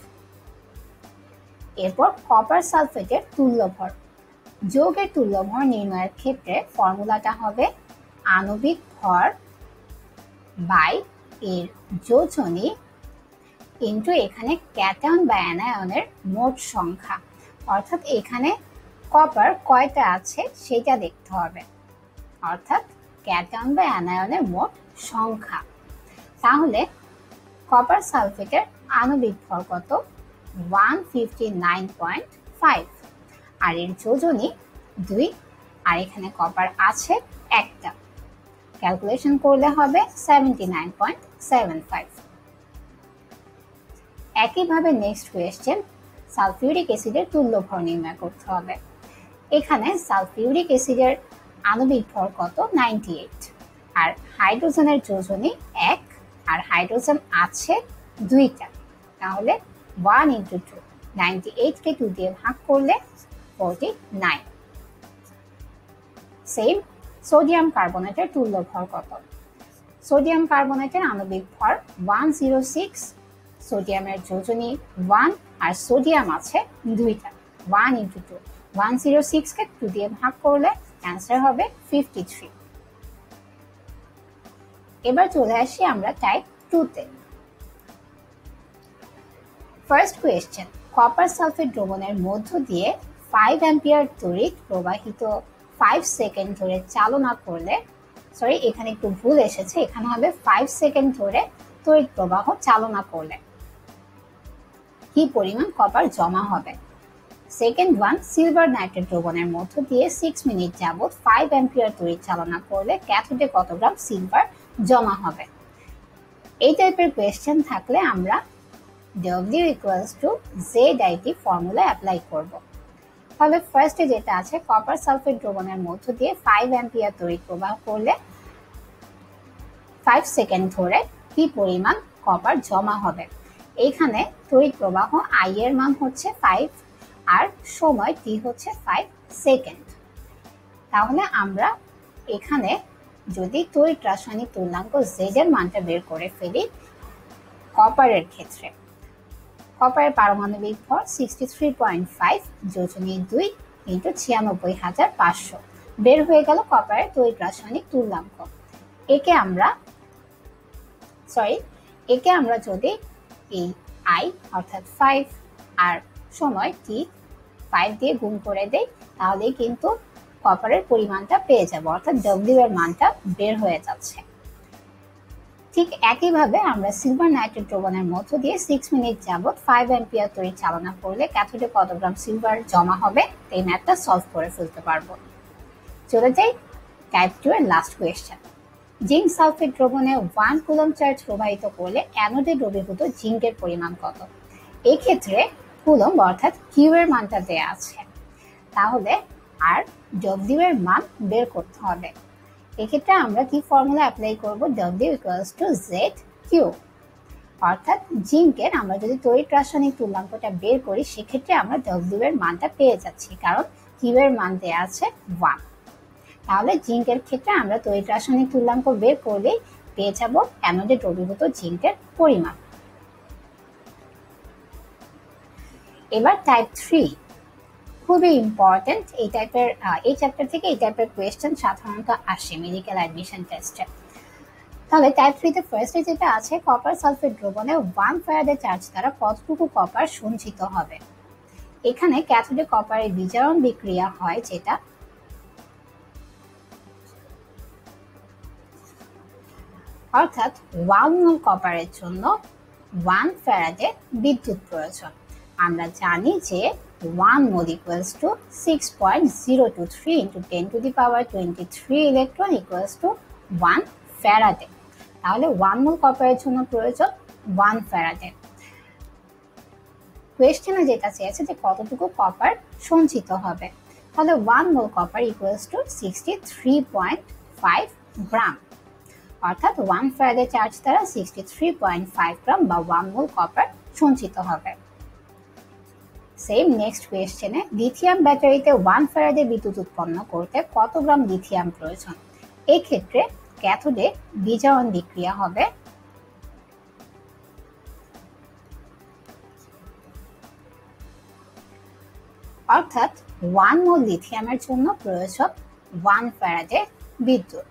[SPEAKER 1] এরপর কপার সালফেটের তুল্যভর। যৌগের তুল্যভর নির্ণয়ের ক্ষেত্রে ফর্মুলাটা হবে আণবিক ভর বাই এর যোজনী ইন্টু এখানে ক্যাটায়ন বা অ্যানায়নের মোট সংখ্যা। অর্থাৎ এখানে কপার কয়টা আছে সেটা দেখতে হবে। অর্থাৎ ক্যাটায়ন বা অ্যানায়নের মোট সংখ্যা। তাহলে কপার সালফেটের আণবিক ভর কত? One fifty nine point five আর এর যোজনী দুই, আর এখানে কপার আছে একটা। ক্যালকুলেশন করলে হবে seventy nine point seven five একইভাবে নেক্সট কোয়েশ্চেন সালফিউরিক অ্যাসিডের তুল্য ভর নির্ণয় করতে হবে। এখানে সালফিউরিক অ্যাসিডের আণবিক ভর কত? নাইনটি এইট আর হাইড্রোজেনের যোজনী এক, আর হাইড্রোজেন আছে দুইটা। তাহলে ওয়ান ইন্টু টু, নাইনটি এইটকে টু দিয়ে ভাগ করলে ফোরটি নাইন। সেম সোডিয়াম কার্বনেটের তুল্য ভর কত? সোডিয়াম কার্বনেটের আণবিক ভর ওয়ান জিরো সিক্স সোডিয়ামের যোজনী ওয়ান আর সোডিয়াম আছে দুইটা। One into two one zero সিক্সকে two দিয়ে ভাগ করলে অ্যান্সার হবে ফিফটি থ্রি এবার চলে আসি আমরা টাইপ টুতে ফার্স্ট কোয়েশ্চেন কপার সালফেট দ্রবণের মধ্য দিয়ে ফাইভ অ্যাম্পিয়ার তড়িৎ প্রবাহিত ফাইভ সেকেন্ড ধরে চালনা করলে সরি এখানে একটু ভুল এসেছে, এখানে হবে ফাইভ সেকেন্ড ধরে তড়িৎ প্রবাহ চালনা করলে। কি পরিমাণ কপার জমা হবে? সেকেন্ড ওয়ান সিলভার নাইট্রেট দ্রবণের মধ্য দিয়ে সিক্স মিনিট যাবৎ ফাইভ অ্যাম্পিয়ার তড়িৎ চালনা করলে ক্যাথোডে কত গ্রাম সিলভার জমা হবে? এই টাইপের কোয়েশ্চেন থাকলে আমরা W equals to Z IT formula apply করব। তাহলে ফার্স্টে যেটা আছে কপার সালফেট দ্রবণের মধ্য দিয়ে ফাইভ অ্যাম্পিয়ার তড়িৎ প্রবাহ করলে ফাইভ সেকেন্ড ধরে কি পরিমাণ কপার জমা হবে। এইখানে তড়িৎ প্রবাহ আই এর মান হচ্ছে ফাইভ আর সময় টি হচ্ছে ফাইভ সেকেন্ড তাহলে আমরা এখানে যদি তড়িৎ রাসায়নিক তুলনাঙ্ক জেড এর মানটা বের করে ফেলি কপারের ক্ষেত্রে। কপারের পারমাণবিক ভর সিক্সটি থ্রি পয়েন্ট ফাইভ যোজনী দুই ইন্টু ছিয়ানব্বই হাজার পাঁচশো। বের হয়ে গেল কপারের তড়িৎ রাসায়নিক তুল্যাঙ্ক একে আমরা সরি একে আমরা যদি এই আই অর্থাৎ ফাইভ আর সময় টি ফাইভ দিয়ে গুণ করে দেই তাহলে কিন্তু কপারের পরিমাণটা পেয়ে যাব। অর্থাৎ ডব্লিউ এর মানটা বের হয়ে যাচ্ছে। ঠিক একইভাবে আমরা সিলভার নাইট্রেট দ্রবণের মধ্য দিয়ে সিক্স মিনিট যাবৎ ফাইভ অ্যাম্পিয়ার তৈরি চালনা করলে ক্যাথোডে কত গ্রাম সিলভার জমা হবে এই ম্যাথটা সলভ করে ফেলতে পারব। চলে যাই টাইপ টু এর লাস্ট কোয়েশ্চেন জিঙ্ক সালফেট দ্রবণে ওয়ান কুলম চার্জ প্রবাহিত করলে অ্যানোডে দ্রবীভূত জিঙ্কের পরিমাণ কত? এই ক্ষেত্রে কুলম্ব অর্থাৎ কিউ এর মানটা দেয়া আছে। তাহলে আর ডব্লিউ এর মান বের করতে হবে। এক্ষেত্রে আমরা কি ফর্মুলা অ্যাপ্লাই করব? W equals to Z Q অর্থাৎ জিঙ্কের আমরা যদি তড়িৎ রাসায়নিক তুল্যাঙ্কটা বের করি, সেক্ষেত্রে আমরা ডব্লিউ এর মানটা পেয়ে যাচ্ছি। কারণ কিউ এর মান দেওয়া আছে ওয়ান তাহলে জিঙ্কের ক্ষেত্রে আমরা তড়িৎ রাসায়নিক তুল্যাঙ্ক বের করলেই পেয়ে যাব অ্যানোডে দ্রবীভূত জিঙ্কের পরিমাণ। এবার টাইপ থ্রি খুবই ইম্পর্টেন্ট এই টাইপের এই চ্যাপ্টার থেকে এই টাইপের কোয়েশ্চেন সাধারণত আসে মেডিকেল অ্যাডমিশন টেস্টে তাহলে টাইপ থ্রিতে ফার্স্টে যেটা আছে কপার সালফেট দ্রবণে ওয়ান ফ্যারাডে চার্জ দ্বারা কতটুকু কপার সঞ্চিত হবে? এখানে ক্যাথোডে কপারের বিজারণ বিক্রিয়া হয় যেটা অর্থাৎ ওয়ান কপারের জন্য ওয়ান ফ্যারাডে বিদ্যুৎ প্রয়োজন। আমরা জানি যে one mole equals to six point zero two three into ten to the power twenty three electron equals to one faraday তাহলে ওয়ান মোল কপারের জন্য প্রয়োজন? ওয়ান ফ্যারাডে কোয়েশ্চেনে যেটা চেয়েছে যে কতটুকু কপার সঞ্চিত হবে? তাহলে one mole copper equals to sixty three point five gram অর্থাৎ ওয়ান ফ্যারাডে চার্জ দ্বারা sixty three point five gram বা ওয়ান মোল কপার সঞ্চিত হবে। সেম নেক্সট কোয়েশ্চেনে লিথিয়াম ব্যাটারিতে ওয়ান ফ্যারাডে বিদ্যুৎ উৎপন্ন করতে কত গ্রাম লিথিয়াম প্রয়োজন? এই ক্ষেত্রে ক্যাথোডে বিজারণ বিক্রিয়া হবে অর্থাৎ ওয়ান মোল লিথিয়ামের জন্য প্রয়োজন ওয়ান ফ্যারাডে বিদ্যুৎ।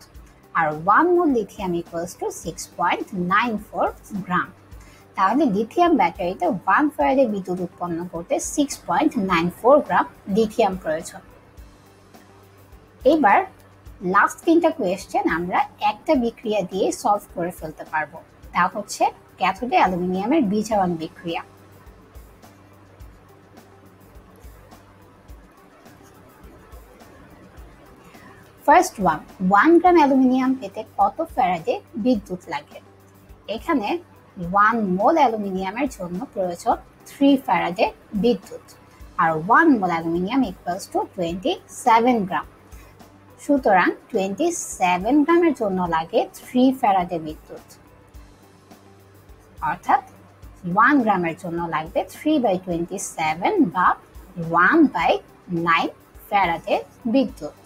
[SPEAKER 1] আর one mole lithium equals to six point nine four gram. তাহলে লিথিয়াম ব্যাটারিতে ওয়ান ফ্যারাডে বিদ্যুৎ উৎপন্ন করতে six point nine four gram lithium প্রয়োজন। এবার লাস্ট তিনটা কোয়েশ্চেন আমরা একটা বিক্রিয়া দিয়ে সলভ করে ফেলতে পারব। তা হচ্ছে ক্যাথোডে অ্যালুমিনিয়ামের বিজারণ বিক্রিয়া। First one one gram aluminium পেতে কত ফ্যারাডে বিদ্যুৎ লাগে? এখানে ওয়ান মোল অ্যালুমিনিয়ামের জন্য প্রয়োজন থ্রি ফ্যারাডে বিদ্যুৎ। আর one mole aluminium equals to twenty seven gram সুতরাং টোয়েন্টি সেভেন গ্রামের জন্য লাগে থ্রি ফ্যারাডে বিদ্যুৎ। অর্থাৎ ওয়ান গ্রামের জন্য লাগবে থ্রি বাই টোয়েন্টি সেভেন বা ওয়ান বাই নাইন ফ্যারাডে বিদ্যুৎ।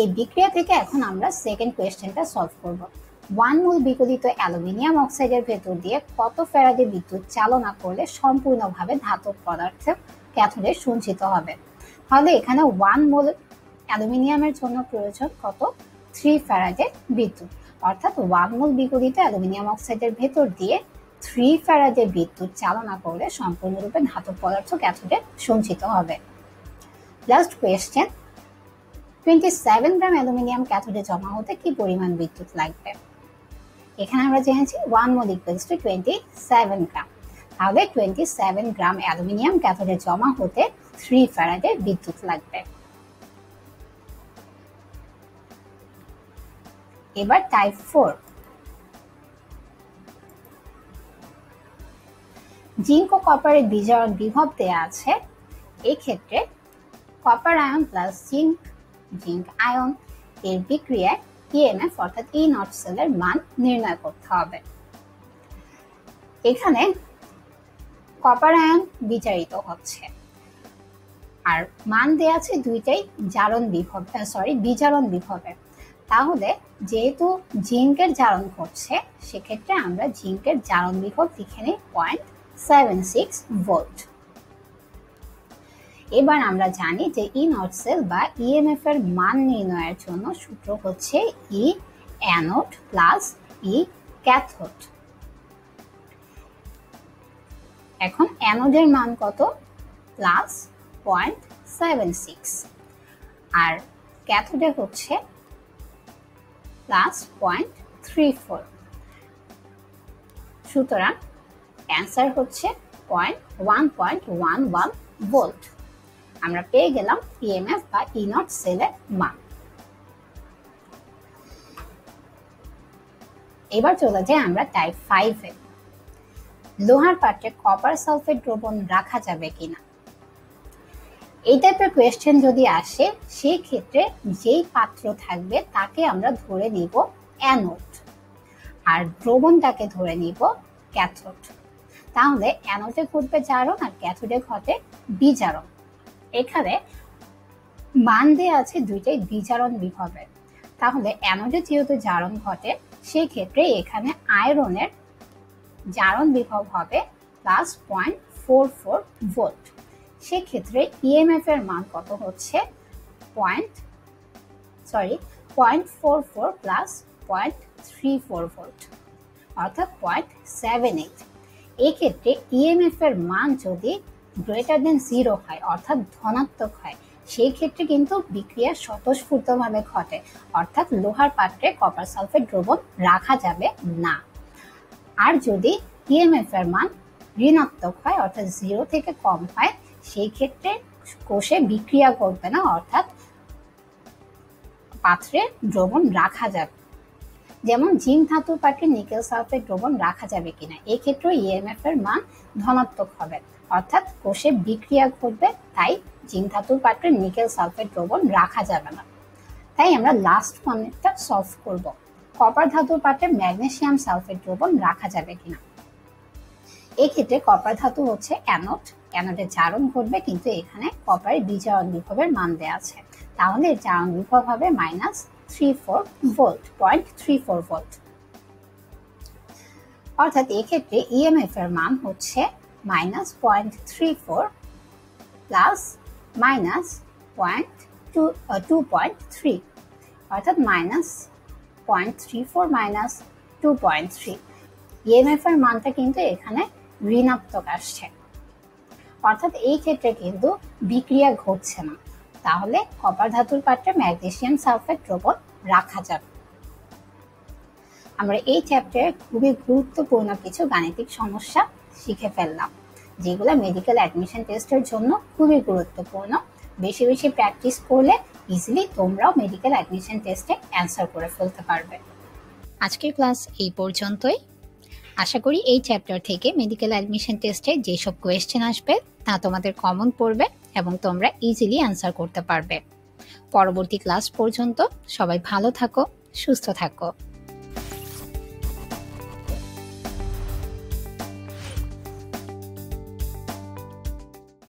[SPEAKER 1] এই বিক্রিয়া থেকে এখন আমরা সেকেন্ড কোয়েশ্চেনটা সলভ করব। ওয়ান মোল বিকলিত অ্যালুমিনিয়াম অক্সাইডের ভেতর দিয়ে কত ফ্যারাডে বিদ্যুৎ চালনা করলে সম্পূর্ণভাবে ধাতব পদার্থ ক্যাথোডে সঞ্চিত হবে। তাহলে এখানে ওয়ান মোল অ্যালুমিনিয়ামের জন্য প্রয়োজন কত থ্রি ফ্যারাডে বিদ্যুৎ। অর্থাৎ ওয়ান মোল বিকলিত অ্যালুমিনিয়াম অক্সাইডের ভেতর দিয়ে থ্রি ফ্যারাডে বিদ্যুৎ চালনা করলে সম্পূর্ণরূপে ধাতব পদার্থ ক্যাথোডে সঞ্চিত হবে। Last question twenty seven gram aluminium ক্যাথোডে জমা হতে কি পরিমাণ বিদ্যুৎ লাগবে? এখানে আমরা জেনেছি one mole equals to twenty seven gram তাহলে টোয়েন্টি সেভেন গ্রাম অ্যালুমিনিয়াম ক্যাথোডে জমা হতে থ্রি ফ্যারাডে বিদ্যুৎ লাগবে। এবার টাইপ ফোর জিঙ্ক ও কপারের বিজারণ বিভব দেয়া আছে। এই ক্ষেত্রে copper ion plus zinc zinc ion এর বিক্রিয়ায় ইএমএফ অর্থাৎ ই নট সেলের মান নির্ণয় করতে হবে। এখানে কপার আয়ন বিচারিত হচ্ছে। আর মান দেয়া আছে দুইটাই জারণ বিভব সরি বিজারণ বিভবের। তাহলে যেহেতু জিঙ্কের জারণ ঘটছে সেক্ষেত্রে আমরা জিঙ্কের জারণ বিভব লিখে নিই পয়েন্ট সেভেন সিক্স ভোল্ট এবার আমরা জানি যে ই নট সেল বা ইএমএফ এর মান নির্ণয়ের জন্য সূত্র হচ্ছে E anode plus E cathode এখন অ্যানোডের মান কত? প্লাস পয়েন্ট সেভেন সিক্স আর ক্যাথোডে হচ্ছে প্লাস পয়েন্ট থ্রি ফোর সুতরাং অ্যান্সার হচ্ছে point one point one one volt আমরা পেয়ে গেলাম ইএমএফ বা ই নট সেলের মান। এবার চলে যাই আমরা টাইপ ফাইভে
[SPEAKER 2] লোহার পাত্রে কপার সালফেট দ্রবণ রাখা যাবে কিনা? এই টাইপের কোয়েশ্চেন যদি আসে সেই ক্ষেত্রে যেই পাত্র থাকবে তাকে আমরা ধরে নিব অ্যানোড আর দ্রবণটাকে ধরে নিব ক্যাথোড তাহলে অ্যানোডে ঘটবে জারণ আর ক্যাথোডে ঘটে বিজারণ। এখানে মান দেওয়া আছে দুইটাই বিজারণ বিভবের। তাহলে অ্যানোডে যেহেতু জারণ ঘটে সেই ক্ষেত্রে এখানে আয়রনের জারণ বিভব হবে plus point four four volt সেক্ষেত্রে ইএমএফ এর মান কত হচ্ছে? Point sorry point four four plus point three four volt অর্থাৎ পয়েন্ট সেভেন এইট এক্ষেত্রে ইএমএফ এর মান যদি গ্রেটার দেন জিরো হয় অর্থাৎ ধনাত্মক হয়। সেই ক্ষেত্রে কিন্তু বিক্রিয়া স্বতঃস্ফূর্তভাবে ঘটে, অর্থাৎ লোহার পাত্রে কপার সালফেট দ্রবণ রাখা যাবে না। আর যদি ইএমএফ এর মান ঋণাত্মক হয়, অর্থাৎ জিরো থেকে কম হয়, সেই ক্ষেত্রে কোষে বিক্রিয়া করবে না, অর্থাৎ পাত্রে দ্রবণ রাখা যাবে। যেমন জিঙ্ক ধাতুর পাত্রে নিকেল সালফেট দ্রবণ রাখা যাবে কিনা এক্ষেত্রে ইএমএফ এর মান ধনাত্মক হবে। অর্থাৎ কোষে বিক্রিয়া ঘটবে, তাই জিঙ্ক ধাতুর পাত্রে নিকেল সালফেট দ্রবণ রাখা যাবে না। তাই আমরা লাস্ট ওয়ানটা সলভ করব। কপার ধাতুর পাত্রে ম্যাগনেসিয়াম সালফেট দ্রবণ রাখা যাবে কিনা। এক্ষেত্রে কপার ধাতু হচ্ছে অ্যানোড অ্যানোডের জারণ ঘটবে, কিন্তু এখানে কপারের বিজারণ বিভবের মান দেওয়া আছে। তাহলে জারণ বিভব হবে minus three four volt point three four volt অর্থাৎ এক্ষেত্রে ইএমএফ এর মান হচ্ছে minus point two two point three অর্থাৎ minus point three four minus two point three EMF এর মানটা কিন্তু এখানে ঋণাত্মক আসছে। অর্থাৎ এই ক্ষেত্রে কিন্তু বিক্রিয়া ঘটছে না। তাহলে কপার ধাতুর পাত্রে ম্যাগনেসিয়াম সালফেট দ্রবণ রাখা যাবে। আমরা এই চ্যাপ্টারে খুবই গুরুত্বপূর্ণ কিছু গাণিতিক সমস্যা শিখে ফেললাম, যেগুলো মেডিকেল অ্যাডমিশন টেস্টের জন্য খুবই গুরুত্বপূর্ণ। বেশি বেশি প্র্যাকটিস করলে ইজিলি তোমরাও মেডিকেল অ্যাডমিশন টেস্টে অ্যান্সার করে ফেলতে পারবে।
[SPEAKER 1] আজকের ক্লাস এই পর্যন্তই। আশা করি এই চ্যাপ্টার থেকে মেডিকেল অ্যাডমিশন টেস্টে যেসব কোয়েশ্চেন আসবে, তা তোমাদের কমন পড়বে এবং তোমরা ইজিলি অ্যান্সার করতে পারবে। পরবর্তী ক্লাস পর্যন্ত সবাই ভালো থাকো, সুস্থ থাকো।